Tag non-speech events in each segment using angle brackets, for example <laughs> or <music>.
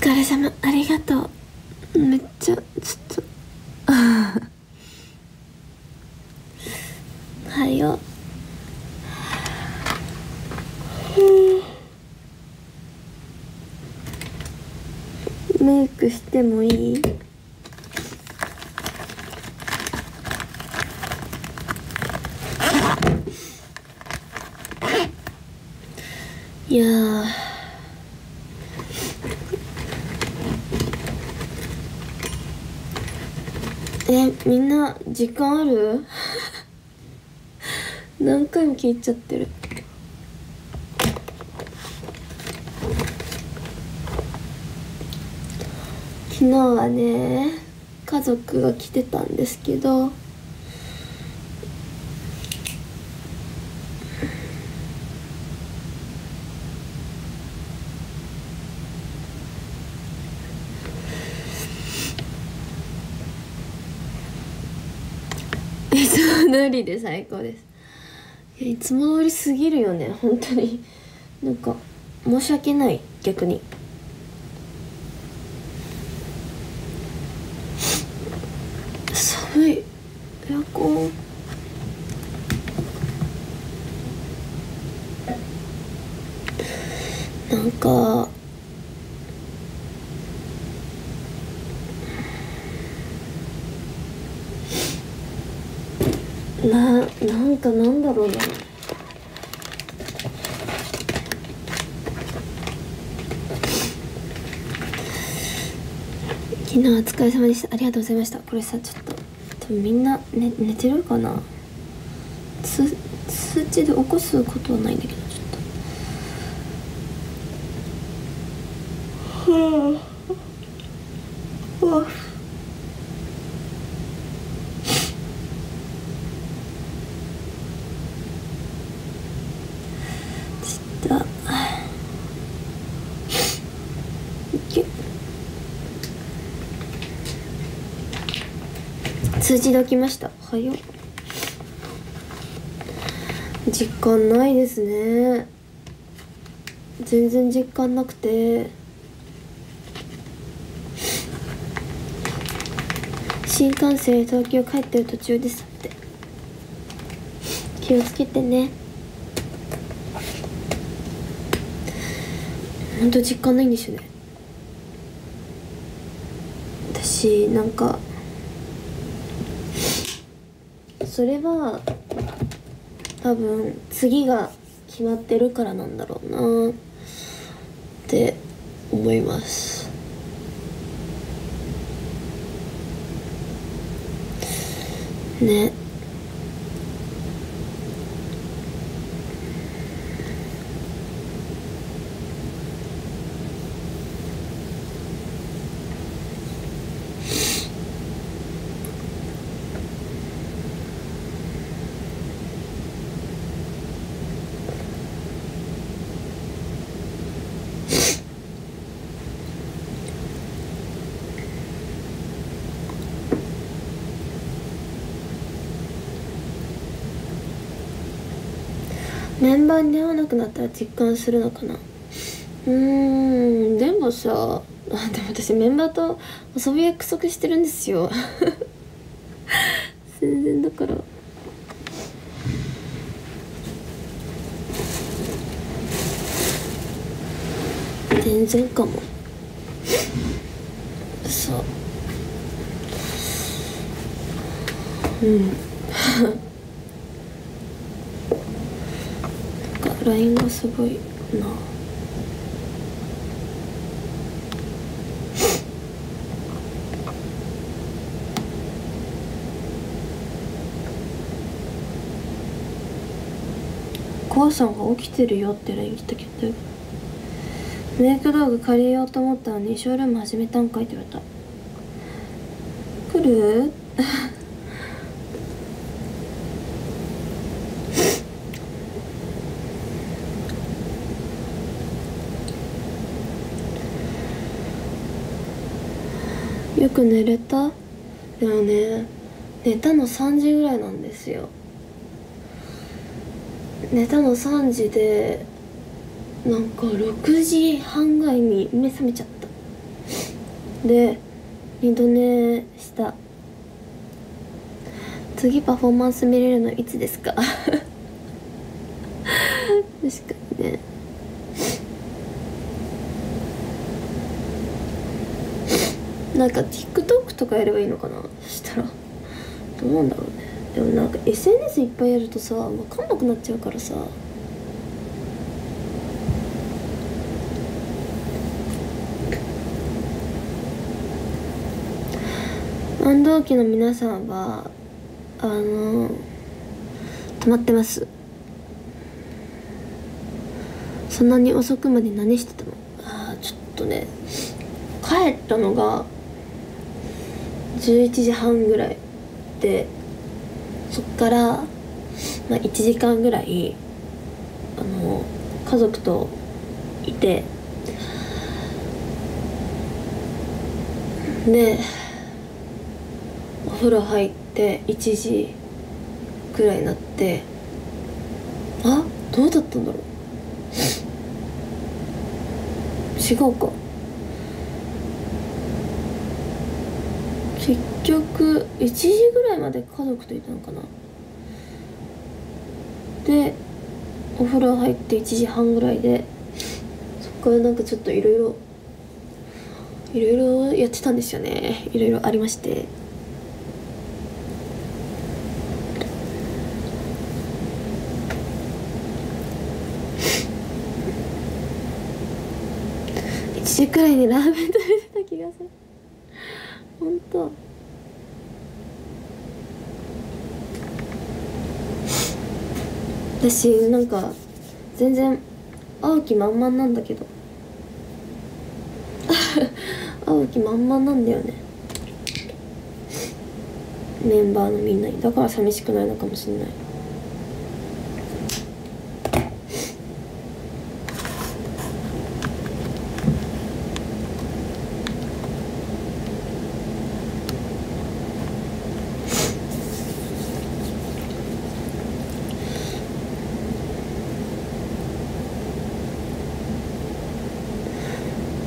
疲れ様。ありがとう。めっちゃちょっと。<laughs> はよ。メイクしてもいいやーえみんな時間ある？何回も聞いちゃってる。昨日はね家族が来てたんですけどいつも通りで最高です。いいつも通りすぎるよね本当に。なんか申し訳ない逆に寒いエアコンなんかななんかなんだろうな昨日はお疲れ様でした。ありがとうございました。これさちょっと多分みんな、ね、寝てるかな？通通知で起こすことはないんだけどちょっとはあはあちょっといけ通知で起きました。早っ。実感ないですね。全然実感なくて。新幹線東京帰ってる途中ですって。気をつけてね。ほんと実感ないんですよね。私なんかそれは多分次が決まってるからなんだろうなって思います。ね。くなったら実感するのかな？うーんでもさ <laughs> でも私メンバーと遊び約束してるんですよ。<laughs> 全然だから。全然かも。そう。うんなんか LINE がすごいな。母さんが起きてるよって LINE 来たけど。メイク道具借りようと思ったのにショールーム始めたんかいって言われた。来るよく寝れた？でもね寝たの3時ぐらいなんですよ。寝たの3時でなんか6時半ぐらいに目覚めちゃった。で二度寝した。次パフォーマンス見れるのいつですか？<laughs> 確かにね。なんかとかやればいいのかな？そしたら。どうなんだろうね。でもなんか SNS いっぱいやるとさ分かんなくなっちゃうからさ。安藤家の皆さんはあの止まってます。そんなに遅くまで何してたの？ああちょっとね。帰ったのが11時半ぐらいでそっから、まあ、1時間ぐらいあの家族といてでお風呂入って1時ぐらいになってあどうだったんだろう。違うか結局1時ぐらいまで家族といたのかな。でお風呂入って1時半ぐらいでそっからなんかちょっといろいろいろいろやってたんですよね。いろいろありまして。1時くらいにラーメン食べてた気がする。本当私なんか全然会う気満々なんだけど。会う気満々なんだよね。メンバーのみんなに。だから寂しくないのかもしれない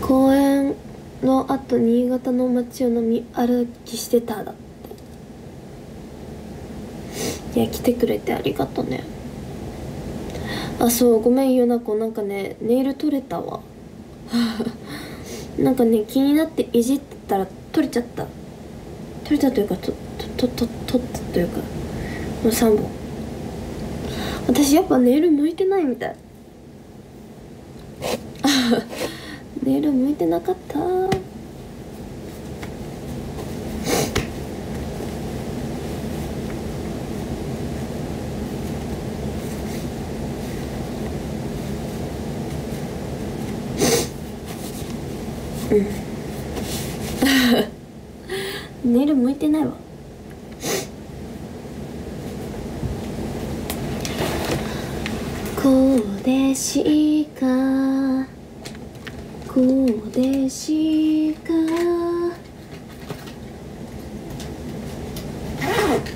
公園のあと新潟の街を飲み歩きしてただって。いや来てくれてありがとね。あそうごめんよなこなんかねネイル取れたわ。<laughs> なんかね気になっていじってたら取れちゃった。取れたというかとととと取ったというかもう3本。私やっぱネイル向いてないみたい。<laughs> ネイル向いてなかったうんネイル向いてないわこうでか。こうでしか。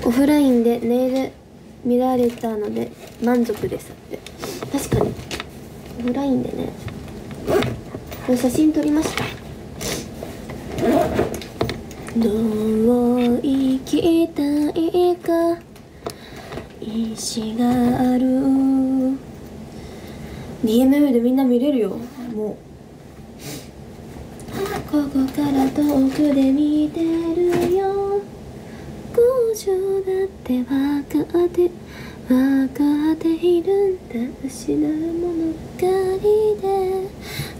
オフラインでネイル見られたので満足ですって。確かに。オフラインでね。これ写真撮りました。どう生きたいか意志がある。DMM でみんな見れるよ。もう。ここから遠くで見てるよ。工場だって分かって分かっているんだ。失うものばかりで。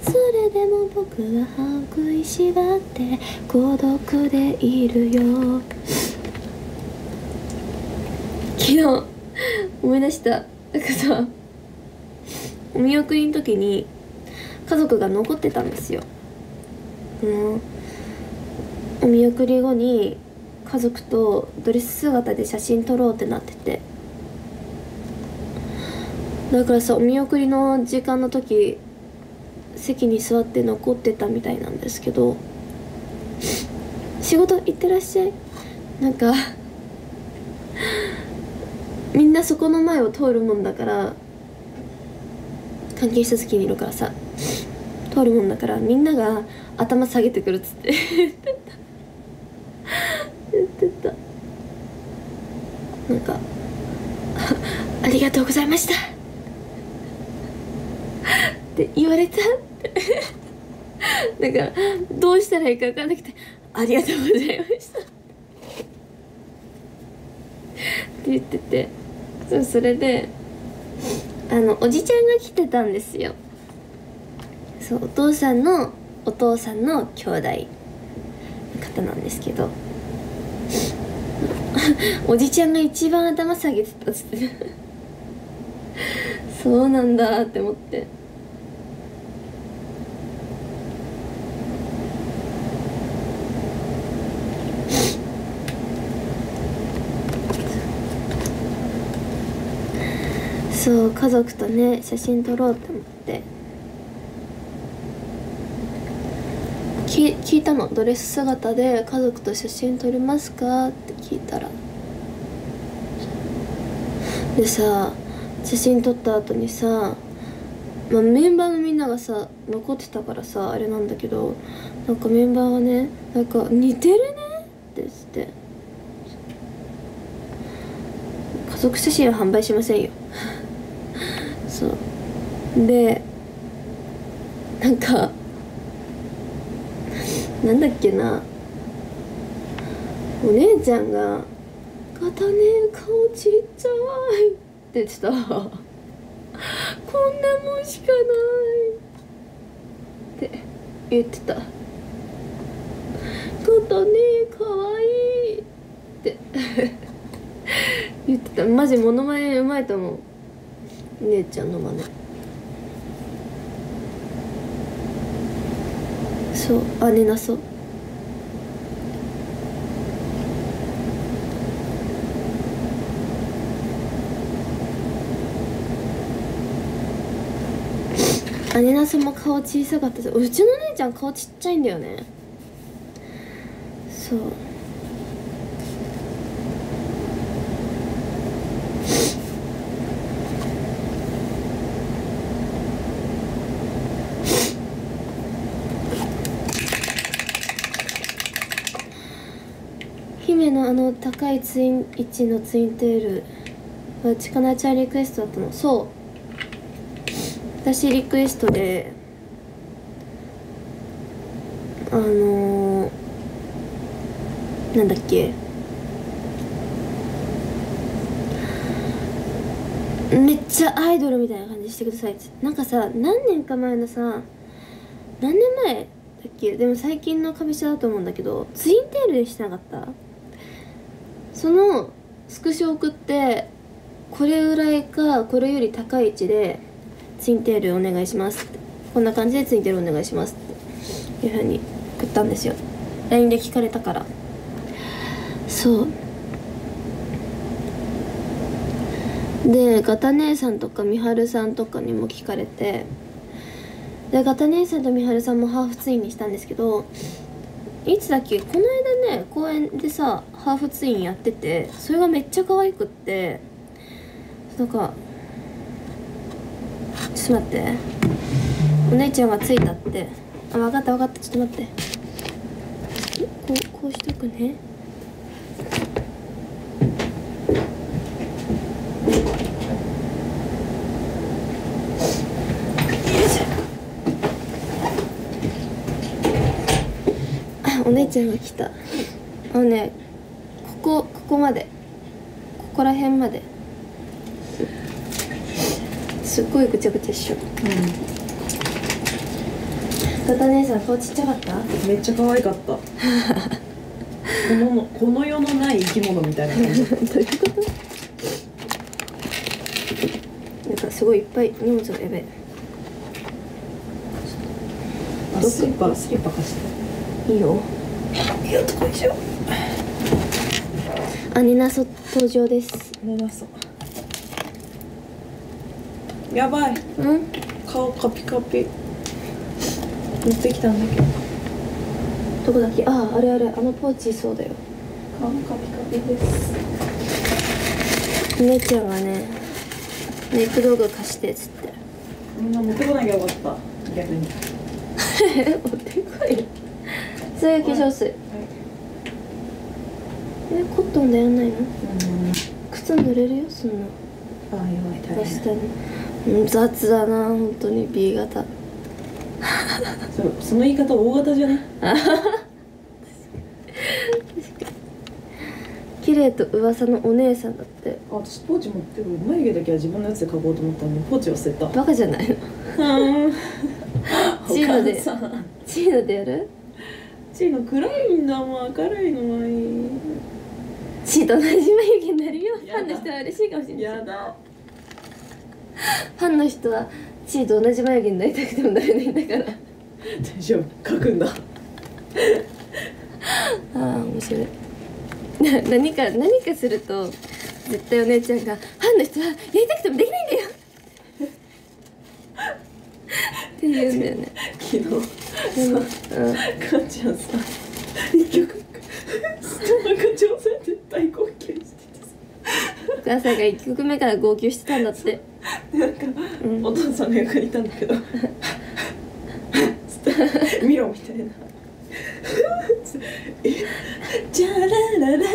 それでも僕は歯を食いしばって孤独でいるよ。昨日思い出した。なんかさお見送りの時に家族が残ってたんですよ。うん。お見送り後に家族とドレス姿で写真撮ろうってなってて。だからさお見送りの時間の時席に座って残ってたみたいなんですけど仕事行ってらっしゃい。なんかみんなそこの前を通るもんだから関係者席にいるからさ通るもんだからみんなが頭下げてくるっつって。言ってた。言ってたなんか「ありがとうございました」って言われた。ってだからどうしたらいいか分かんなくて「ありがとうございました」って言ってて。そそれであのおじちゃんが来てたんですよ。そうお父さんのお父さんの兄弟の方なんですけど。<laughs> おじちゃんが一番頭下げてたっつって。<laughs> そうなんだって思って。そう家族とね写真撮ろうって思って。き聞いたの？ドレス姿で家族と写真撮りますか？って聞いたら。でさ写真撮った後にさ、まあ、メンバーのみんながさ残ってたからさあれなんだけどなんかメンバーがねなんか似てるねって言って。家族写真は販売しませんよ。そう。でなんかなんだっけな。お姉ちゃんが「片ね顔ちっちゃい」って言ってた。こんなもんしかない。って言ってた「片ねかわいい」って。<laughs> 言ってた。マジモノマネうまいと思う。姉ちゃんの真似。そう。あ寝なそう。姉なさも顔小さかったです。うちの姉ちゃん顔ちっちゃいんだよね。そう姫のあの高いツイン位置のツインテールはちかなちゃんリクエストだったのそう。私リクエストであのー、なんだっけ。めっちゃアイドルみたいな感じしてくださいって。なんかさ何年か前のさ何年前だっけ？でも最近の上下だと思うんだけどツインテールでしてなかった？そのスクショ送ってこれぐらいかこれより高い位置でツインテールお願いしますこんな感じでツインテールお願いしますっていうふうに送ったんですよ。LINE で聞かれたから。そう。でガタ姉さんとかみはるさんとかにも聞かれて。でガタ姉さんとみはるさんもハーフツインにしたんですけどいつだっけ？この間ね公園でさハーフツインやっててそれがめっちゃ可愛くって。なんかちょっと待って。お姉ちゃんが着いたって。あ分かった分かった。ちょっと待って。こうこうしとくね。お姉ちゃんが来た。あのねここここまで。ここら辺まで。すっごいぐちゃぐちゃっしょガタ姉さん顔ちっちゃかった？めっちゃ可愛かった。このこの世のない生き物みたいな感じ。<laughs> どういうこと？なんかすごいいっぱい荷物がやべえ。あスリッパスリッパ貸して。いいよいやどこでしょアニナソ登場です。寝なそうやばい。うん？顔カピカピ。持ってきたんだけど。どこだっけ？あああれあれ。あのポーチそうだよ。顔カピカピです。お姉ちゃんがねメイク道具貸してっつって。みんな持ってこなきゃよかった。逆に。<laughs> 持ってこいそれが化粧水。えコットンでやんないの？うん。靴濡れるよそんな。あやばい大変。下にうん雑だな本当に。B 型。その言い方大型じゃね <laughs> 綺麗と噂のお姉さんだって。あ私ポーチ持ってる眉毛だけは自分のやつで描こうと思ったのにポーチ忘れた。バカじゃないの？うん。チーノで。チーノでやる？チーノ暗いんだもん明るいのがいい。チーと同じ眉毛になるよファンの人は嬉しいかもしれない。やだ。ファンの人はチーと同じ眉毛になりたくてもなれないんだから。大丈夫。描くんだ。ああ面白い。な <laughs> 何か何かすると絶対お姉ちゃんが「ファンの人はやりたくてもできないんだよ!」って言うんだよね。昨日。でも、うん、母ちゃん。さ一曲ストマが上手で大号泣しててさお母さんが1曲目から号泣してたんだって。でなんか、うんお父さんが横にいたんだけど。見ろみたいな。じゃらららららら。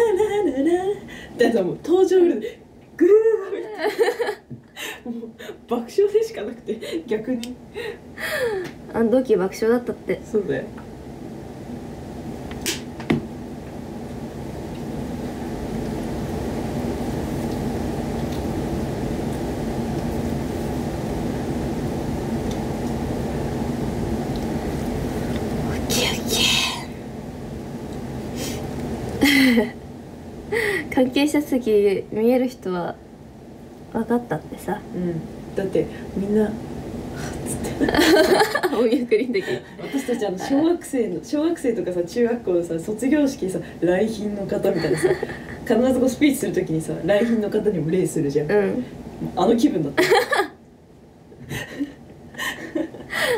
ってもう登場ぐらいでグーみたいなもう爆笑でしかなくて逆に。あの時爆笑だったって。そうだよ。<laughs> 関係者席見える人は分かったってさ。うん。だってみんな <laughs> お見送りの時。私たちあの小学生の小学生とかさ中学校のさ卒業式さ来賓の方みたいなさ <laughs> 必ずこうスピーチするときにさ来賓の方にも礼するじゃん。うん。あの気分だった。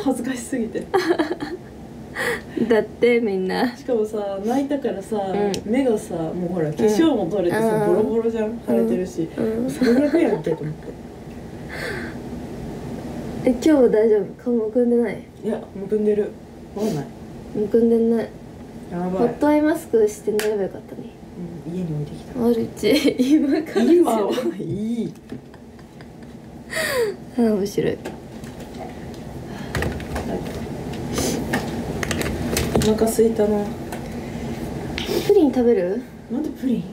恥ずかしすぎて <laughs> だってみんな。しかもさ泣いたからさ、ん。目がさもうほら化粧も取れてさ、うん。ボロボロじゃん腫れてるし、うん。最悪やんけと思って。え今日は大丈夫？顔むくんでない？いやむくんでる。わない。むくんでない。やばい。ホッ、トアイマスクして寝ればよかったね。うん、家に置いてきた。あるうち。今から。今はいい。あ面白いお腹すいたな。プリン食べる？なんでプリン？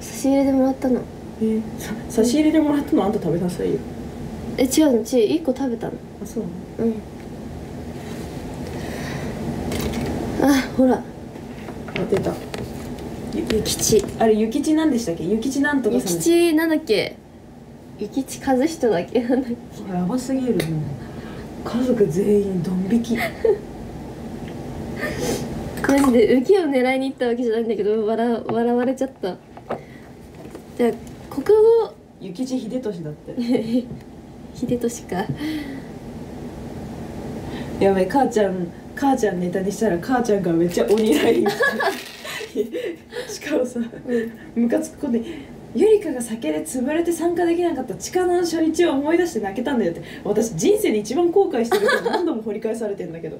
差し入れでもらったの。えさ差し入れでもらったのあんた食べなさいよ。え違うの？ち1個食べたの。あそう。なのうん。あほら。あ出た。ゆゆき吉あれゆきちなんでしたっけ？ゆきちなんとかゆきちなんだっけ？ゆきち和人だっけ？なんだっけ？やばすぎる。もう。家族全員ドン引き <laughs> マジで受けを狙いに行ったわけじゃないんだけど笑笑われちゃった。じゃあ国語ゆきち秀俊だって。<laughs> 秀俊か。やばい母ちゃん母ちゃんネタにしたら母ちゃんがめっちゃ鬼ラインしかもさムカつく子でゆりかが酒で潰れて参加できなかった地下の初日を思い出して泣けたんだよって。私人生で一番後悔してるけど何度も掘り返されてんだけど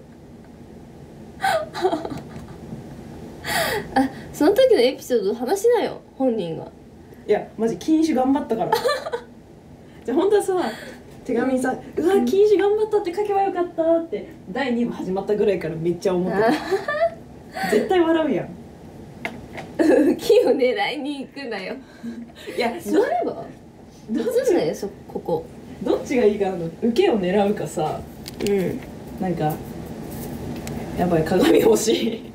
<laughs> あその時のエピソード話しなよ本人がいやマジ禁酒頑張ったから。<laughs> じゃあ本当はさ手紙にさ「うわ禁酒頑張ったって書けばよかった」って第2部始まったぐらいからめっちゃ思ってた。<laughs> 絶対笑うやん。受けを狙いに行くなよ。いや座れば？どっ映んないよそここ。どっちがいいかな？の受けを狙うかさ。うん。なんかやばい鏡欲しい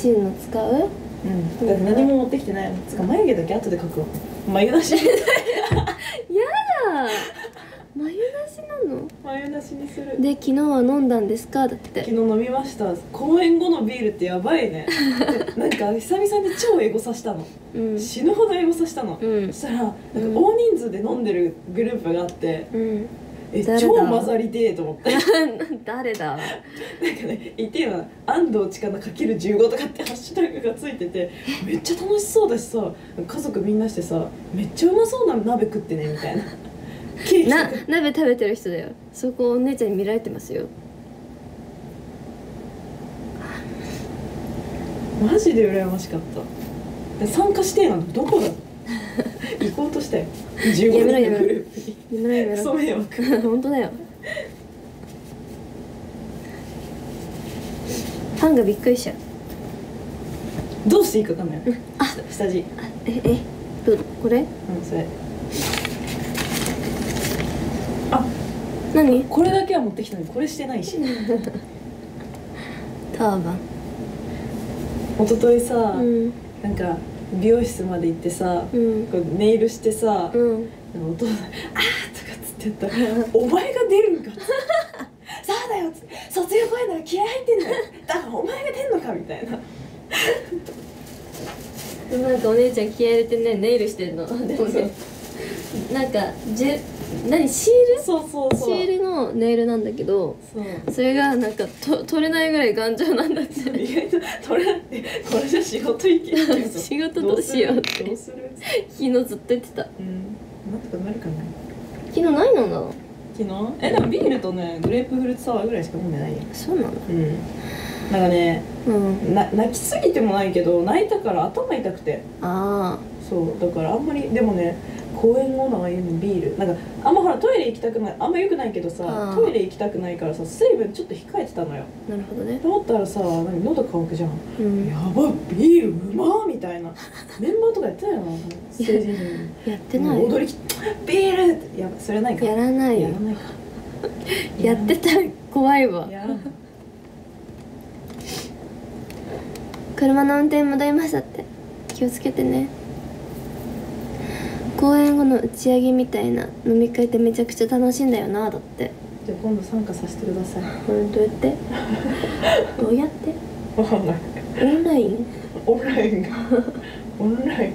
チーの使う？うん。だって何も持ってきてない。のつか眉毛だけ後で描くわ。眉なし。<laughs> やだ。眉なしなの？眉なしにする。で昨日は飲んだんですか？だって。昨日飲みました。公演後のビールってやばいね。<laughs> なんか久々に超エゴさしたの。うん。死ぬほどエゴさしたの、うん。そしたらなんか大人数で飲んでるグループがあって、うんえ超混ざりてえと思って。<laughs> 誰だ？なんかね言って今「安藤千佳の ×15」とかってハッシュタグがついててめっちゃ楽しそうだしさ家族みんなしてさめっちゃうまそうな鍋食ってねみたいな。な鍋食べてる人だよ。そこお姉ちゃんに見られてますよ。マジで羨ましかった。参加してえの？どこだ？<laughs> 行こうとしたよ。15人のグループにやめろやめクソろ迷惑本当だよ。ファンがびっくりしちゃう。どうしていいか分かんない。あ。下地。あええどこれ？うんそれ。あ。何？これだけは持ってきたのにこれしてないし。<laughs> ターバン。一昨日さ、うん。なんか美容室まで行ってさ、うん。こうネイルしてさ、うん。お父さん「あー」とかっつってたら「お前が出るんか」っつって「<laughs> そうだよ」っつって「卒業公演なら気合入ってんだよ。だからお前が出んのか」みたいな。なんかお姉ちゃん気合入れてねネイルしてんの。でもねなんかジェ何シール？そうそうそう。シールのネイルなんだけどそれがなんかと取れないぐらい頑丈なんだって。意外と取れなくてこれじゃ仕事行け <laughs> 仕事どうしようって。どうする？昨日ずっと言ってた。うん。なんとかなるかな昨日何飲んだの昨日？えでもビールとねグレープフルーツサワーぐらいしか飲んでない。よそうなの？うん。なんかねうん。な泣きすぎてもないけど泣いたから頭痛くて。あそうだからあんまりでもね公演後のああいうのビール。なんかあんまほらトイレ行きたくないあんまよくないけどさトイレ行きたくないからさ水分ちょっと控えてたのよ。あなるほどね。と思ったらさ何喉乾くじゃん。うん。やばビールうまーみたいな。メンバーとかやってないの？ステージに。やってない。踊りきビールって。やばそれはないか。やらないよ。やらないか。<laughs> やってたら怖いわ。やらない車の運転戻りましたって。気をつけてね公演後の打ち上げみたいな飲み会ってめちゃくちゃ楽しいんだよなだって。じゃあ今度参加させてください。これどうやって。<laughs> どうやって？わかんない。オンライン？オンラインが。<laughs> オンライン。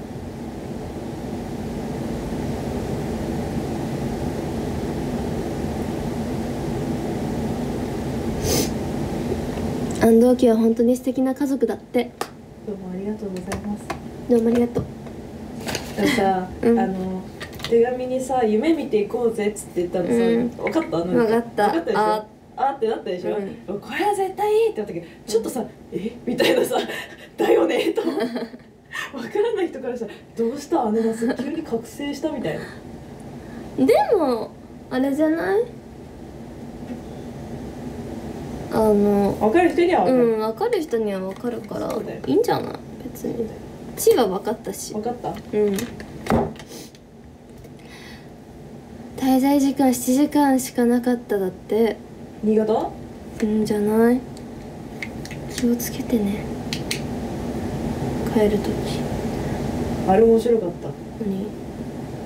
安藤家は本当に素敵な家族だって。どうもありがとうございます。どうもありがとうでもさ、うん。あの手紙にさ「夢見ていこうぜ」っつって言ったのさ、うん。分かった？なん分かった。分かったでしょ？ああってなったでしょ、うん。これは絶対いいってなったけどちょっとさ「え？みたいなさ「<laughs> だよね」と。<laughs> 分からない人からさ「どうした？姉がさ急に覚醒した」みたいな。でもあれじゃない？あの分かる人には分かる、うん分かる人には分かるからいいんじゃない？別に地は分かったし。分かった？うん。滞在時間7時間しかなかっただって。新潟？うんじゃない。気をつけてね。帰る時。あれ面白かった。何？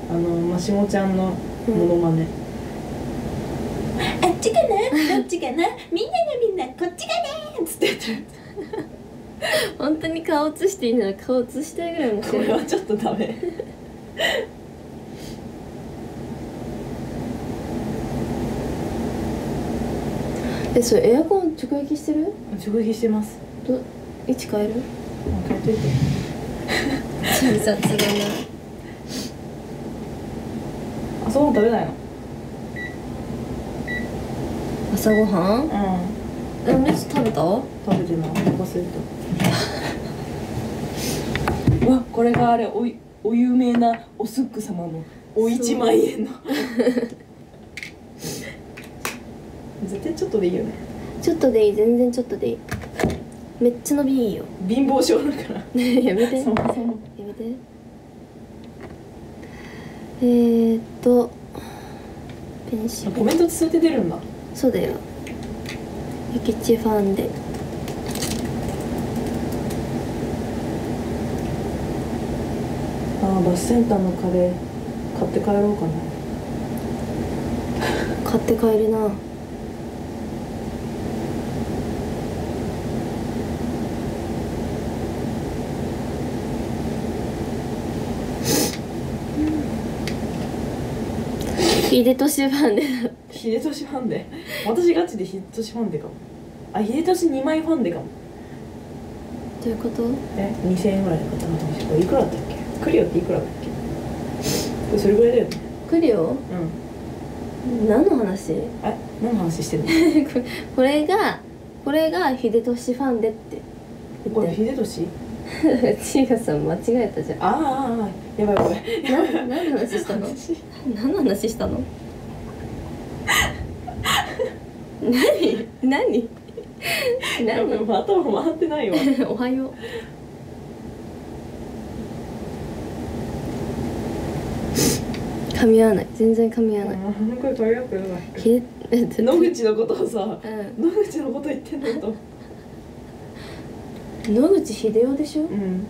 あのマシモちゃんのモノマネ、あっちかな？どっちかな？みんながみんなこっちがねつって言ってる本当に顔映していいなら顔映したいぐらい面こ白いれはちょっとダメ。<laughs> えそれエアコン直撃してる？直撃してます。ど位置変える？もう変えといて。診察がなあそう食べないの？朝ごはん？うん。えお熱食べた？食べてないお腹すいた。うわこれがあれおいお有名なおスック様のお一万円の。絶対ちょっとでいいよね。ちょっとでいい。全然ちょっとでいい。めっちゃ伸びいいよ。貧乏症だから。<laughs> やめて。やそもそもめて。えー、っとペンシル。コメントついて出るんだ。そうだよ。ゆきちファンであーバスセンターのカレー買って帰ろうかな。買って帰るな。秀俊ファンで。秀俊ファンで？私ガチで秀俊ファンでかも。あ秀俊2枚ファンでかも。どういうこと？え2000円ぐらいで買った話これいくらだったクリオっていくらだっけ？それぐらいだよね。来るようん。何の話？え何の話してんの？<laughs> これがこれが秀俊ファンでって。これ秀俊ちいがさん間違えたじゃん。ああああやばいやばい。な何の話したの？私何の話したの？何？<laughs> 何？何？頭回ってないわ。<laughs> おはよう噛み合わない。全然噛み合わない。うんこれ取り合ってるわひえ野口のことをさうん。野口のこと言ってんのと。<laughs> 野口英世でしょ？うん。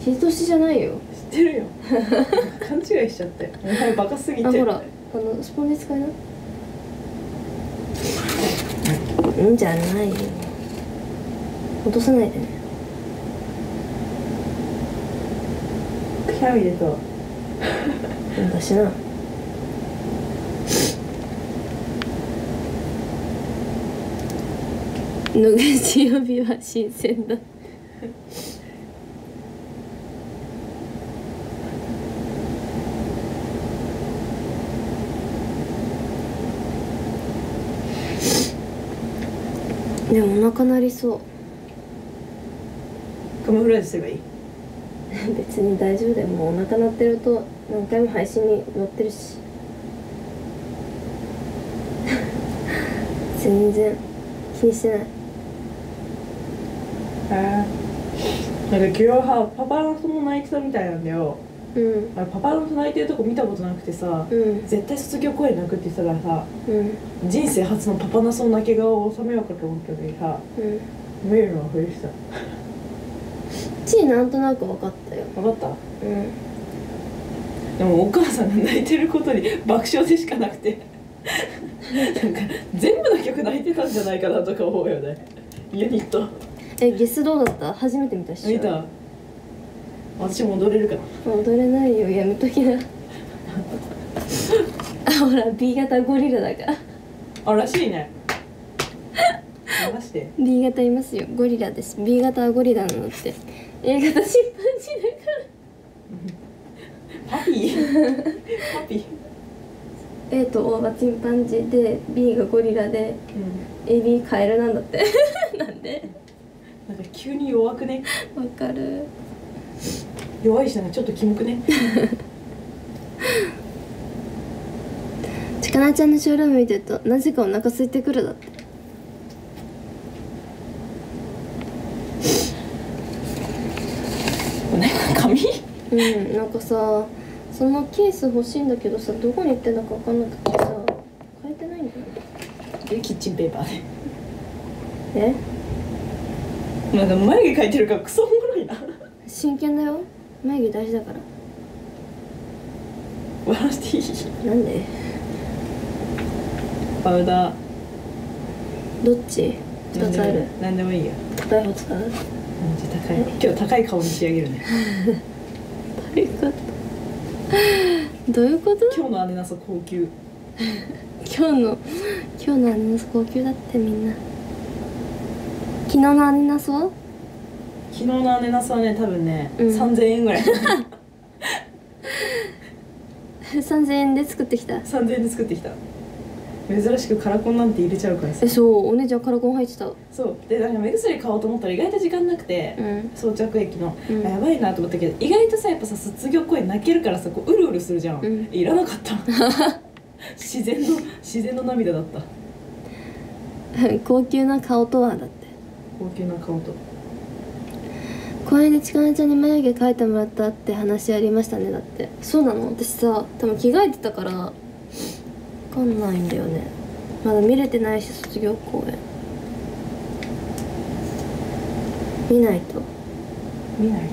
秀俊じゃないよ。知ってるよ。<laughs> 勘違いしちゃって。お前バカすぎて。あほらあのスポンジ使いな？うんじゃないよ。落とさないでね。くしゃみ出たうんだしな。野口曜日は新鮮だ。でもお腹鳴りそう。カモフラージュすればいい？<laughs> 別に大丈夫だよ。もうお腹鳴ってると何回も配信に載ってるし。<laughs> 全然気にしてない。へえなんか今日はパパの人も泣いてたみたいなんだよ。うん。あれパパの人泣いてるとこ見たことなくてさうん。絶対卒業公演泣くって言ってたからさうん。人生初のパパナソの泣き顔を収めようかと思ったけどさうん。見るのはふりしたちいなんとなく分かったよ。分かった？うん。でもお母さんが泣いてることに爆笑でしかなくて。<laughs> なんか全部の曲泣いてたんじゃないかなとか思うよね。ユニット。えゲスどうだった？初めて見たっしょ見た。私も踊れるかな。踊れないよ。やめときな。あほら B 型ゴリラだから。あらしいね。流して。B 型いますよ。ゴリラです。B 型はゴリラなのって A 型チンパンジーだから。パピー。パピー。A と O がチンパンジーで B がゴリラでうん AB カエルなんだって。なんでなんか急に弱くね？わかる。弱いしなんかちょっとキモくね？ちかなちゃんのショールーム見てるとなぜかお腹空いてくるだってね髪うんなんかさそのケース欲しいんだけどさどこに行ってんのか分かんなくてさ変えてないんだよ。でキッチンペーパーえ？でなんか眉毛描いてるからクソおもろいな。真剣だよ。眉毛大事だから。笑わしていい？なんで？パウダー。どっち？2つある。何でもいいよ。片方使う？今日高い顔に仕上げるね。ど <laughs> ういうことどういうこと？今日の姉なさ高級。<laughs> 今日の今日のアニナス高級だってみんな。昨日のアニナスは？昨日の姉なさはね多分ね、うん。3000円ぐらい。<laughs> 3000円で作ってきた。3000円で作ってきた珍しくカラコンなんて入れちゃうからさ。えそうお姉ちゃんカラコン入ってた。うそう。でなんか目薬買おうと思ったら意外と時間なくて、ん。装着液の、うん。あやばいなと思ったけど意外とさやっぱさ卒業公演泣けるからさこううるうるするじゃん、うん。いらなかった。<laughs> 自然の自然の涙だった。<laughs> 高級な顔とはだって。高級な顔と。公園でちかなちゃんに眉毛描いてもらったって話ありましたねだって。そうなの？私さ多分着替えてたからわかんないんだよね。まだ見れてないし卒業公演。見ないと。見ない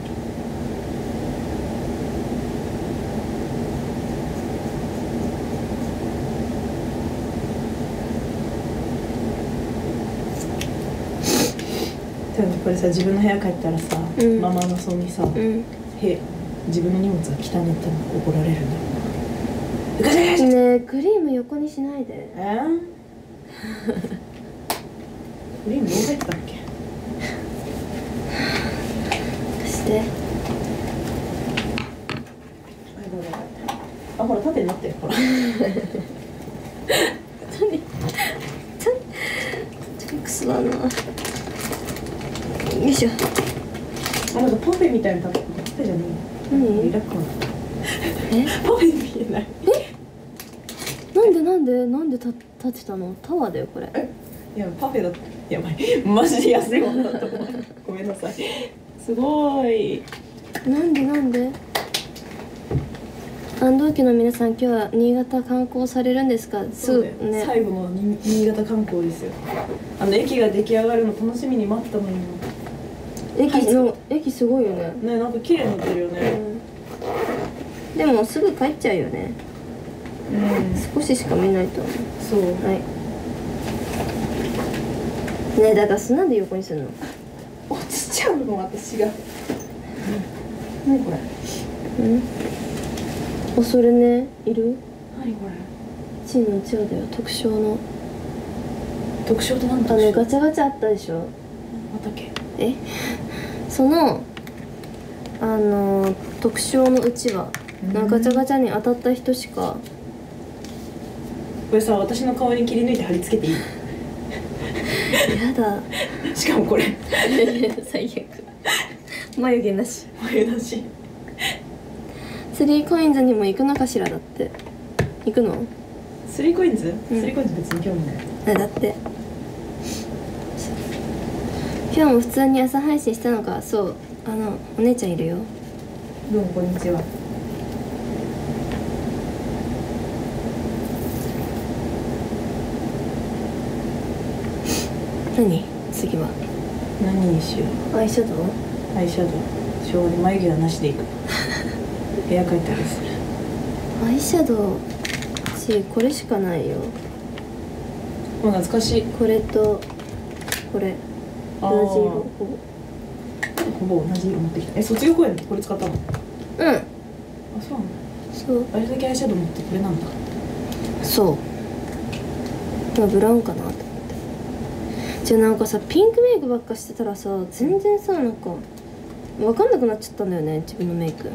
多分これさ自分の部屋帰ったらさ、うん。ママのそうにさ、うん。へ自分の荷物が汚ねったら怒られるんだろねえ。クリーム横にしないで。え？ー、クリームどう入ったっけ？貸して。あほら縦になってる。ほら。クソだなよいしょ。あなんかパフェみたいなパフェじゃねえ何？リラックマンえ？パフェに見えない。なんでなんでなんで立立ってたの？タワーだよこれ。いやパフェだやばい。<laughs> マジで安いものだと思う。<laughs> ごめんなさい。すごい。なんでなんで？安藤家の皆さん今日は新潟観光されるんですか？すぐね。最後のに新潟観光ですよ。あの駅が出来上がるの楽しみに待ったのに。駅の駅すごいよね。ねなんか綺麗になってるよね。うん。でもすぐ帰っちゃうよね。うん少ししか見ないと思う。そう。はい。ねえだから砂で横にするの。落ちちゃうの私が。何これ？うん。おそれねいる？何これ？チーのうちわだよ特徴の。特徴って何あのガチャガチャあったでしょ。またけ？え？そのあの特徴のうちわなんかガチャガチャに当たった人しかこれさ私の顔に切り抜いて貼り付けていい？やだ。しかもこれ。最悪。眉毛なし。眉出し。スリーコインズにも行くのかしらだって。行くの？スリーコインズ、うん。スリーコインズ別に興味ない。えだって。今日も普通に朝配信したのかそうあのお姉ちゃんいるよ。どうもこんにちは何？次は。何にしよう？アイシャドウ？アイシャドウ。昭和で眉毛はなしでいく。<laughs> 部屋帰ったりする。アイシャドウ？しこれしかないよ。もう懐かしい。これとこれ。同じ色ほぼほぼ同じ色持ってきた。え卒業公演でこれ使ったの？あうん。そうなんだ。そう。あれだけアイシャドウ持ってこれなんだ。そう。まあブラウンかなじゃあなんかさピンクメイクばっかしてたらさ全然さなんか分かんなくなっちゃったんだよね自分のメイク。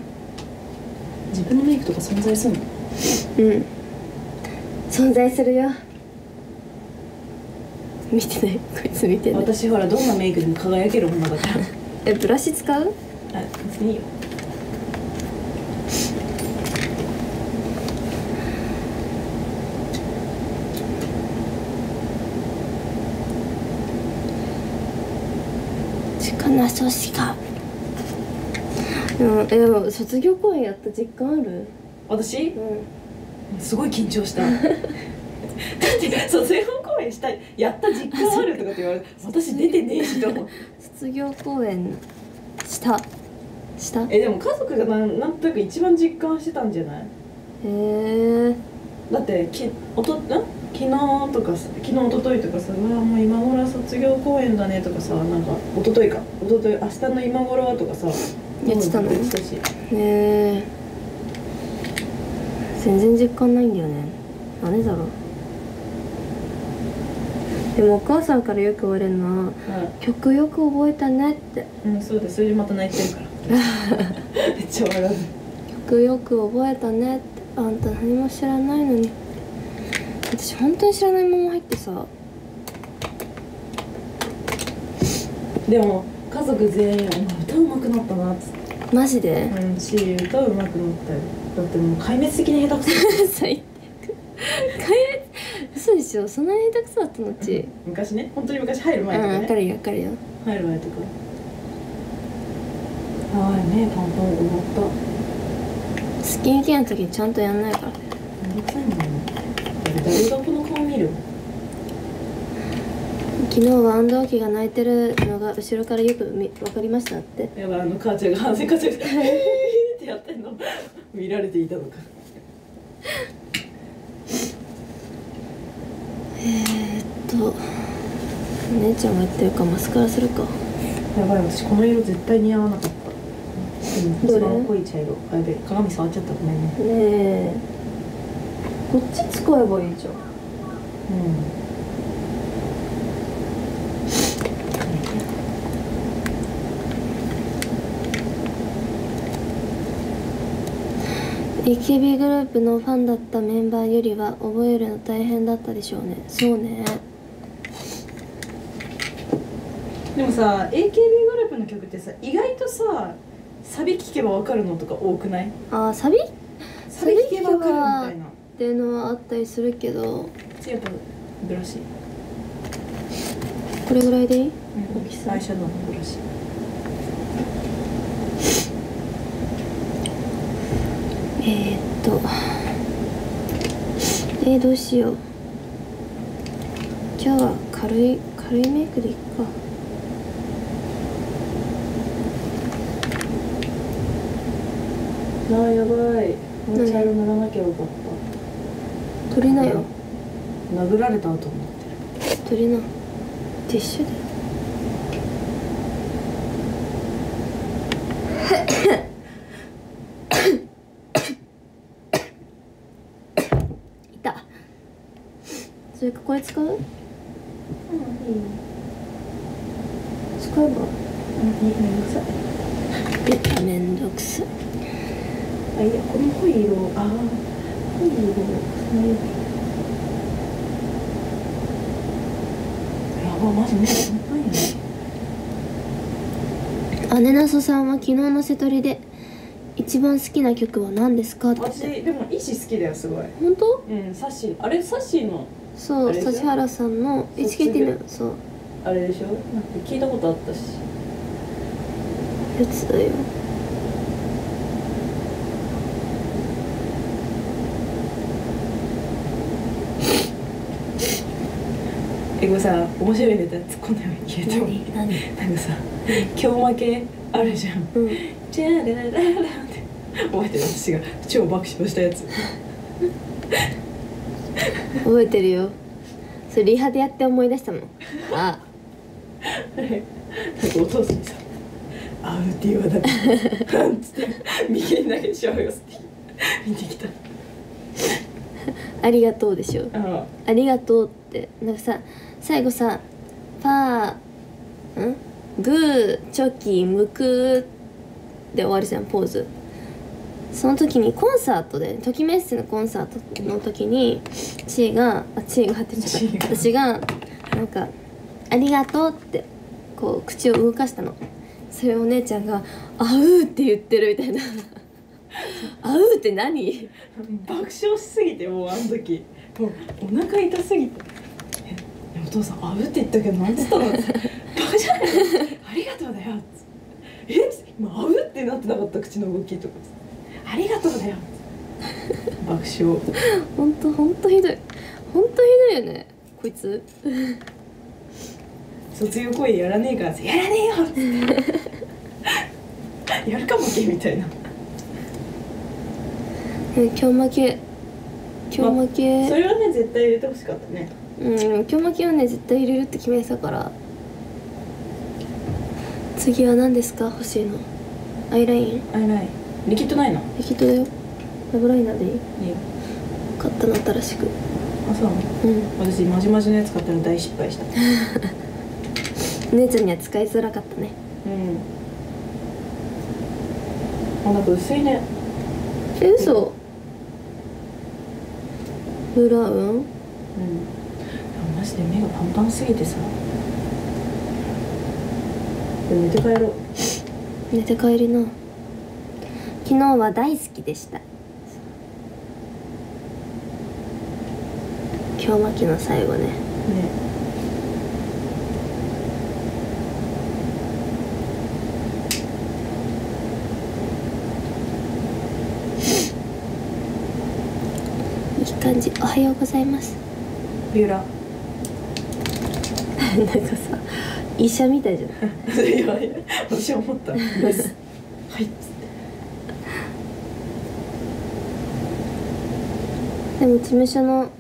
自分のメイクとか存在するの？うん。存在するよ。見てない？こいつ見てない。私ほらどんなメイクでも輝ける女だから。<laughs> えブラシ使う？あ別にいいよ力そうしか。でもえでも卒業公演やった実感ある？私？うん。すごい緊張した。<laughs> だって卒業公演したいやった実感あるとかって言われて私出てねえしと思う。<laughs> 卒業公演したした？へえでも家族がなんなんとなく一番実感してたんじゃない？えだってきおとん？昨日とかさ昨日一昨日とかさ「うわもう今頃は卒業公演だね」とかさなんか一昨日か。一昨日明日の今頃はとかさ言ってたの？ねえ。全然実感ないんだよね。なんでだろう。でもお母さんからよく言われるのは「曲よく覚えたね」って。うん、うん、そうです。それでまた泣いてるから。<laughs> めっちゃ笑う「曲よく覚えたね」って。あんた何も知らないのに私本当に知らないまま入ってさ。でも家族全員「お前歌うまくなったな」っつって。マジで？うんし歌うまくなったよ。だってもう壊滅的に下手くそ。<laughs> 最悪。壊滅？嘘でしょ。そんなに下手くそだったの？うち。昔ね。本当に昔入る前とかん分かるよ分かるよ。入る前とか。はい目パンパン終わった。スキンケアの時にちゃんとやんないから。めんどくさいんだよね誰がこの顔見る昨日は安藤家が泣いてるのが後ろからよく見分かりましたって？やばいあの母ちゃんが反省母ちゃんが「ってやってんの。見られていたのか。えー、っとお姉ちゃんが言ってるかマスカラするか。やばい私この色絶対似合わなかった。うんどれ？一番濃い茶色。あやべ鏡触っちゃった。ごめんね。ねえこっち使えばいいじゃん。うん。イケビグループのファンだったメンバーよりは覚えるの大変だったでしょうねそうねでもさ AKB グループの曲ってさ意外とさサビ聴けば分かるのとか多くないあーサビサビ聴けば分かるみたいなていうのはあったりするけどやっぱブラシ、これぐらいでいい？うん、大きさ。アイシャドウのブラシ。えー、っと。えー、どうしよう。今日は軽い軽いメイクでいっか。あーやばい。もう茶色塗らなきゃよかった取りなよ。殴られたと思ってる。取りな。ティッシュでいたそれかこれ使う？うんいい。よ使えば。めんどくさい。えめんどくさい。あいやこの濃い色ああ姉なそさんは昨日の瀬戸りで一番好きな曲は何ですかって。私でも石好きだよすごい。本当？うんサッシー。あれサッシーのそう指原さんの HKT のそう。あれでしょ？なんか聞いたことあったし。やつだよえこれさ面白いネタ突っ込んだよ言えてもいい何？何？なんかさ今日負けあるじゃん。うん。チャララララって。覚えてる？私が。超爆笑したやつ。覚えてるよ。それリハでやって思い出したの。ああ。れなんかお父さんにさ「あう」って言わなくてなんつって右に投げしようよって見てきた。ありがとうでしょ。あ。ありがとうって。なんかさ最後さパーん？グーチョキムクで終わるじゃんポーズ。その時にコンサートでときめっせのコンサートの時にちえがあちえがって言っちゃったちえが。私がなんか「ありがとう」ってこう口を動かしたの。それをお姉ちゃんが「あう」って言ってるみたいな「<laughs> あう」って何？爆笑しすぎてもうあの時。もうお腹痛すぎて「えお父さんあう」って言ったけどなんつったの?」バカじゃないありがとうだよ」え今あうってなってなかった口の動きとか。ありがとうだよ」爆笑。ほんとほんとひどい。ほんとひどいよねこいつ。卒業公演やらねえからさやらねえよ。やるかもけみたいな。うん今日負け。今日負け、それはね絶対入れてほしかったねうん今日負けはね絶対入れるって決めてたから。次は何ですか？欲しいの。アイライン。あれないリキッドないの？リキッドだよ。ラブライナーでいい？いいよ。買ったの新しく。あそううん。私マジマジのやつ買ったら大失敗した。<laughs> 姉ちゃんには使いづらかったね。うん。あなんか薄いね。え嘘。ブラウン？うんマジで目がパンパンすぎてさ。寝て帰ろう。寝て帰りな。昨日は大好きでした。今日負けの最後ね。ね。いい感じ。おはようございます。ビュラなんかさ医者みたいじゃんいやいや私は思った。ですはいっつってでも事務所の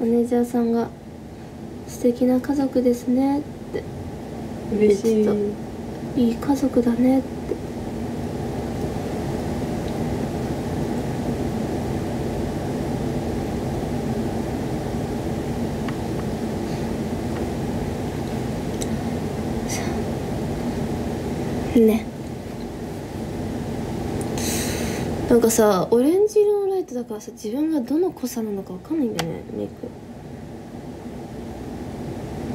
マネージャーさんが「素敵な家族ですね」って。嬉しい。言って「いい家族だね」ってねなんかさオレンジ色のライトだからさ自分がどの濃さなのかわかんないんだよねメイク。